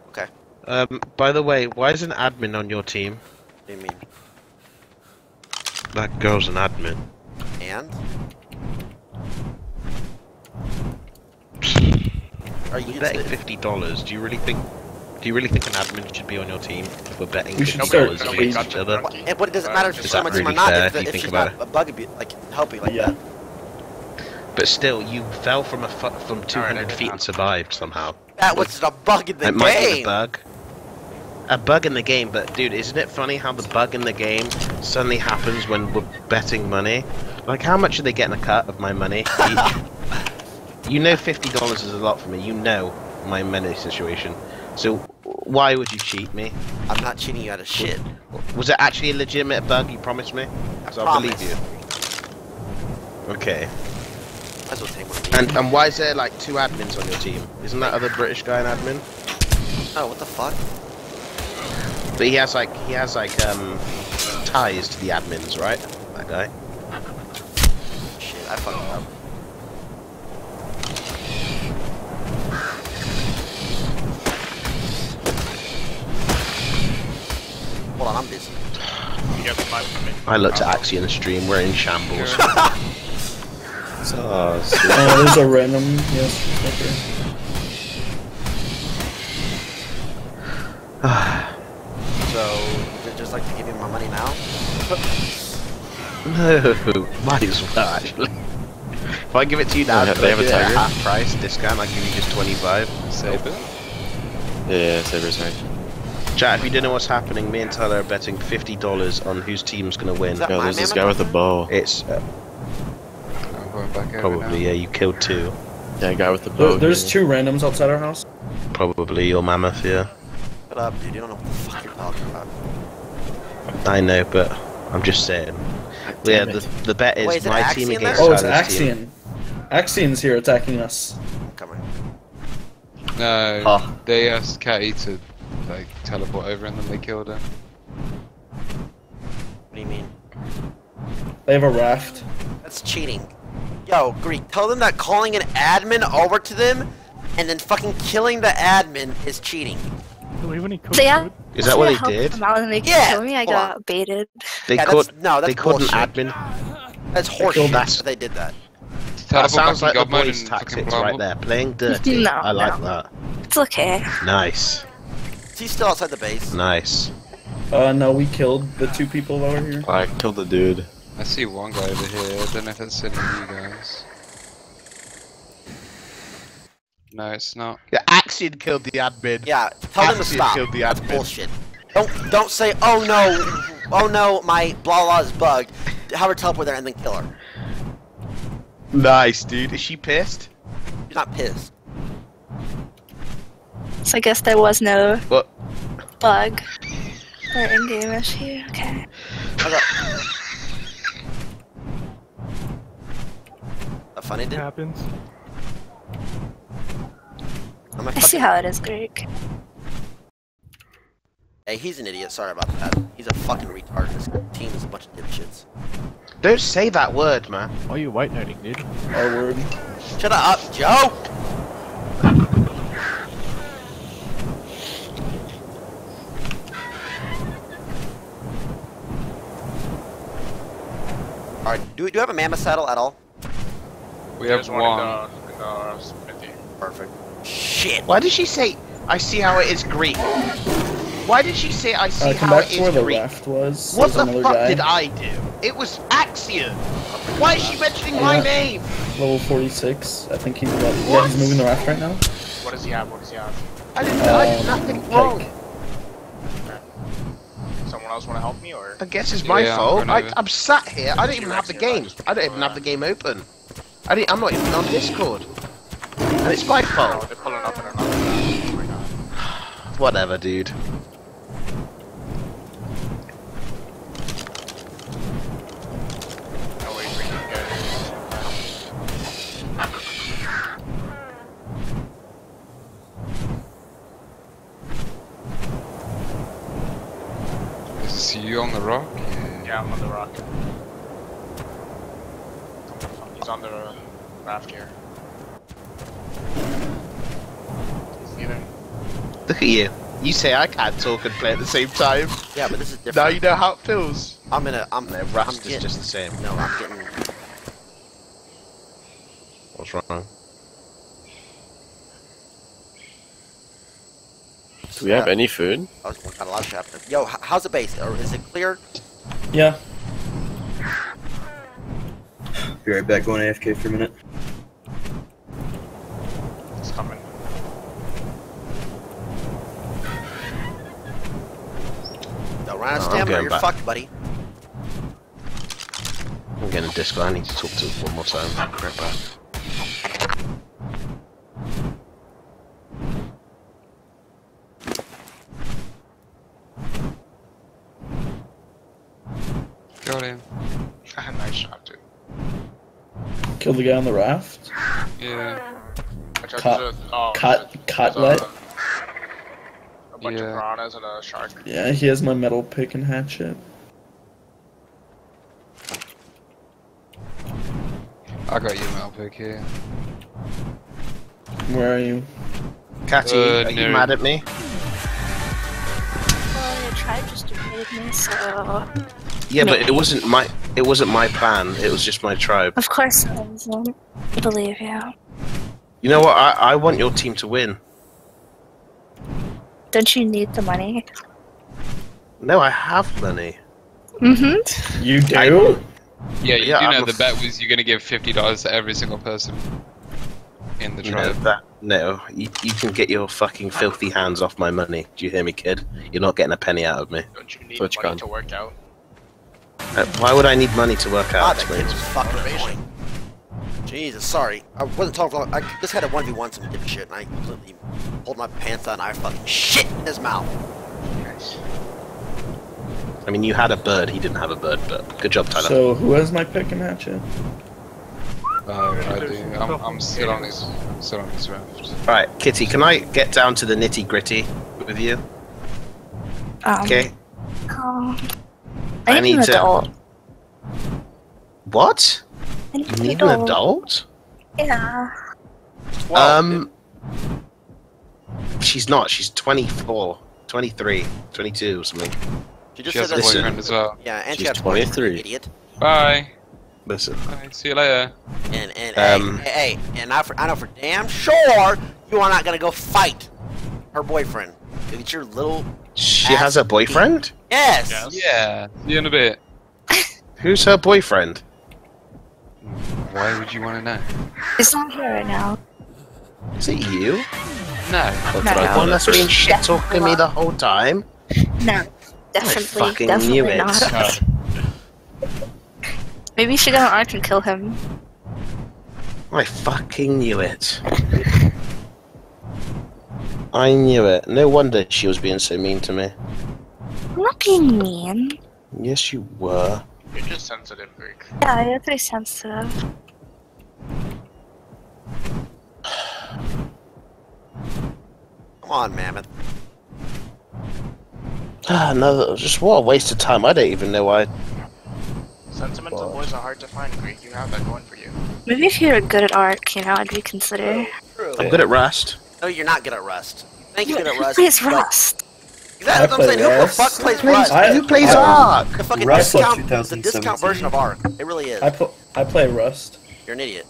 Okay. Um, by the way, why is an admin on your team? What do you mean? That girl's an admin. And? Are you betting fifty dollars. Do you really think? Do you really think an admin should be on your team if we're betting We should fifty start dollars against each other? And what it doesn't matter if Is she's that on my or not if, if you the, if she's not a bug abu- like helping like Yeah. that. But still, you fell from a fu- from two Alright, I hundred did feet and survived somehow. That was a bug in the it might be game. a bug. A bug in the game, but dude, isn't it funny how the bug in the game suddenly happens when we're betting money? Like, how much are they getting a cut of my money? you, you know, fifty dollars is a lot for me. You know my money situation. So why would you cheat me? I'm not cheating you out of shit. Was it actually a legitimate bug? You promised me. So I'll believe you. Okay. Might as well take one of these. And and why is there like two admins on your team? Isn't that other British guy an admin? Oh, what the fuck? But he has like he has like um ties to the admins, right? That guy. Shit, I fucked up. Hold on, I'm busy. You get the knife from me. I looked at Axion stream. We're in shambles. Oh, Oh, there's a random, yes, So, you'd just like to give me my money now? no, might as well actually. If I give it to you now, Yeah, they have a do tiger? half price discount. I give you just twenty five. Saber? Yeah, yeah, Saber's right. Chat, if you don't know what's happening, me and Tyler are betting fifty dollars on whose team's gonna win. Is that Yo, my there's this guy with a bow. It's uh, I'm going back over probably now. yeah. You killed two. Yeah, guy with the bow. There, there's two randoms outside our house. Probably your mammoth. Yeah. Shut up, dude. You don't know what the fuck you're talking about. I know, but I'm just saying. Yeah, the, the bet is Wait, is it my Axion team against Oh, it's Tyler's team. Axion. Axion's here attacking us. Come on. No, Oh. they asked Catty to like teleport over and then they killed her. What do you mean? They have a raft. That's cheating. Yo, Greek, tell them that calling an admin over to them and then fucking killing the admin is cheating. Do we have any cooked They food? Is that what they did? Out and they Yeah, kill me. I hold on. got baited. They Yeah, called that's- no, that's they called an admin. That's killed horseshit us. that they did that. That sounds like in the boys' tactics right there. Playing dirty. No, I like no. that. It's okay. Nice, Is he still outside the base? nice. Uh, no, we killed the two people over here. I killed the dude. I see one guy over here. I don't know if it's any of you guys. No, it's not. Yeah, Axion killed the admin. Yeah, tell them to Axion stop. killed the admin. bullshit. Don't don't say, oh no, oh no, my blah blah is bugged. Have her teleport there and then kill her. Nice, dude. Is she pissed? She's not pissed. So I guess there was no What? bug or in-game issue. Okay. How's that? That funny, dude? happens. I'm a I see how it is, Greg. Hey, he's an idiot. Sorry about that. He's a fucking retard. This team is a bunch of dipshits. Don't say that word, man. Why are you white knighting, dude? R word. Shut up, Joe! Alright, do, do you have a mammoth saddle at all? We have one. one in the, in the smithy. Perfect. Shit! Why did she say, I see how it is Greek? Why did she say, I see Uh, come how back it to is where the Greek? raft was. What There's the another fuck guy. did I do? It was Axiom! Why is she mentioning my name? Level 46. I think he's about, yeah, he's moving the raft right now. What does he have? What does he have? I didn't I did Um, nothing pike. wrong. Someone else want to help me, or? I guess it's my Yeah, fault. I, I'm sat here. I don't even have the game. I don't even have the game open. I didn't, I'm not even on Discord. And it's my Oh, fault. they're pulling up in another. Oh my god. Whatever, dude. Oh, no way we can get Is you on the rock? Yeah, I'm on the rock. He's on the raft here. He's leaving. Look at you. You say I can't talk and play at the same time. Yeah, but this is different. Now you know how it feels. I'm gonna. I'm. No, I'm Rust is getting, just the same. No, I'm getting. What's wrong? Do we have any food? I was got a lot of shit happening. Yo, how's the base? Or is it clear? Yeah. Be right back. Going AFK for a minute. It's coming. No, run out of No, stamina. You're back. fucked, buddy. I'm getting a Discord. I need to talk to him one more time. Right back. Got him. nice shot, dude. Killed the guy on the raft. Yeah. Watch Cut- oh, cut- cutlet. A, a bunch Yeah. of piranhas and a shark. Yeah, he has my metal pick and hatchet. I got your metal pick here. Where are you? Catty, Uh, are you mad at me? Well, your tribe just invaded me, so Yeah, No. but it wasn't my it wasn't my plan. It was just my tribe. of course I wasn't. I believe you. You know what? I, I want your team to win. Don't you need the money? No, I have money. Mm-hmm. You do? Yeah, you Yeah, do I'm know the bet was you're gonna give fifty dollars to every single person in the tribe. No, tribe. that no. You, you can get your fucking filthy hands off my money. Do you hear me, kid? You're not getting a penny out of me. Don't you need Switch money gun. to work out? Uh, why would I need money to work God, out? that kid was fucking annoying. Jesus, sorry. I wasn't talking for long. I just had a 1v1 some dipshit, and I completely pulled my pants down and I fucking shit in his mouth. I mean, you had a bird. He didn't have a bird, but good job, Tyler. So who has my pick and hatchet? Uh, I do. I'm, I'm still on his, I'm still on his raft. All right, Kitty, can I get down to the nitty gritty with you? Um, Okay. um, I I need, need an to- adult. What? I need, You an need an adult. adult? Yeah. um, she's not. She's 24, 23, 22 or something. She just She has said a that- boyfriend as well. Yeah, and She's she had 23. idiot. Bye. Listen. Bye. See you later. And and Um, hey, hey, hey, and I, for, I know for damn sure you are not gonna go fight her boyfriend. It's your little She has a boyfriend? yes. Yeah. See you in a bit. Who's her boyfriend? Why would you want to know? It's not here right now. Is it you? No. That's what No, I no. thought. One that's been shit talking me the whole time. No. Definitely, fucking definitely knew it. not. Maybe you should go on Ark and kill him. I fucking knew it. I knew it. No wonder she was being so mean to me. I'm not being mean. Yes, you were. You're just sensitive, Greek. Yeah, you're pretty sensitive. Come on, Mammoth. Ah, no, just what a waste of time. I don't even know why. Sentimental boys are hard to find, Greek. You have that going for you. Maybe if you were good at Ark, you know, I'd reconsider. I'm good at Rust. No, you're not good at Rust. You think you're good at Who Rust. plays but- Rust? Exactly what I'm saying. Who the fuck plays Rust? I- Who plays Ark? The fucking Rust discount, the discount version of Ark. It really is. I pl- I play Rust. You're an idiot.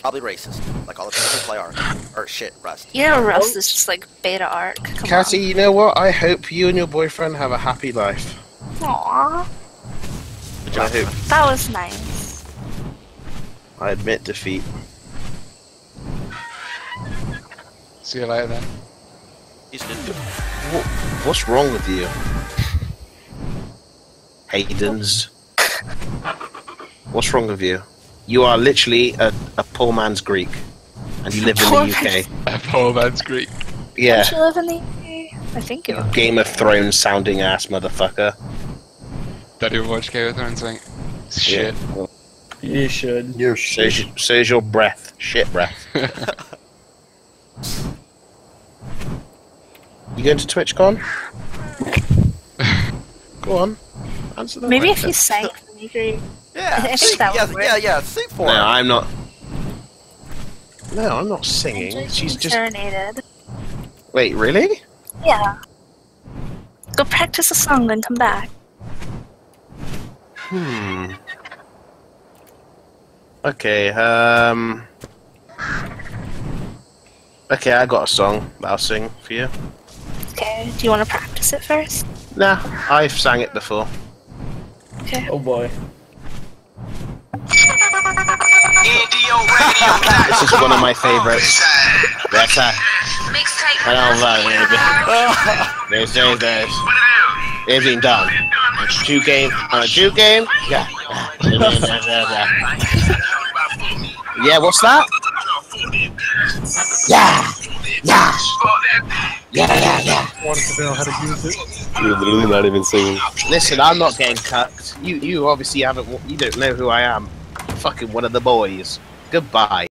Probably racist, like all the people who play Ark. Or shit, Rust. You know, Rust is just like beta Ark. Come Cassie, you know what? I hope you and your boyfriend have a happy life. on. Aww, I hope. that was nice. I admit defeat. See you later then. He's good. What, what's wrong with you? Haydens. What's wrong with you? You are literally a, a poor man's Greek. And you live in Poor the UK. A poor man's Greek. Yeah. Don't you live in the UK? I think you. Game of Thrones sounding ass motherfucker. Don't even watch Game of Thrones, mate. Shit. Yeah. You should. You're So's, so's your breath. Shit breath. you going to TwitchCon? Go on. Answer that Maybe if you sang for me, Greek. Yeah, I think sing, that yeah, would work. yeah, yeah, sing for No, him. I'm not. No, I'm not singing. Enjoy She's being just. serenaded. Wait, really? Yeah. Go practice a song, then come back. Hmm. Okay, um. Okay, I got a song that I'll sing for you. Okay. Do you want to practice it first? Nah, I've sang it before. Okay. Oh boy. This is one of my favorites. That's a. I don't know, There's, there's, there's. Everything done. Two game, on a uh, two game? Yeah. Yeah, what's that? Yeah! Yeah! Yeah, yeah, yeah. Wanted to know how to use it. You're literally not even singing. Listen, I'm not getting cucked. You, you obviously haven't. You don't know who I am. Fucking one of the boys. Goodbye.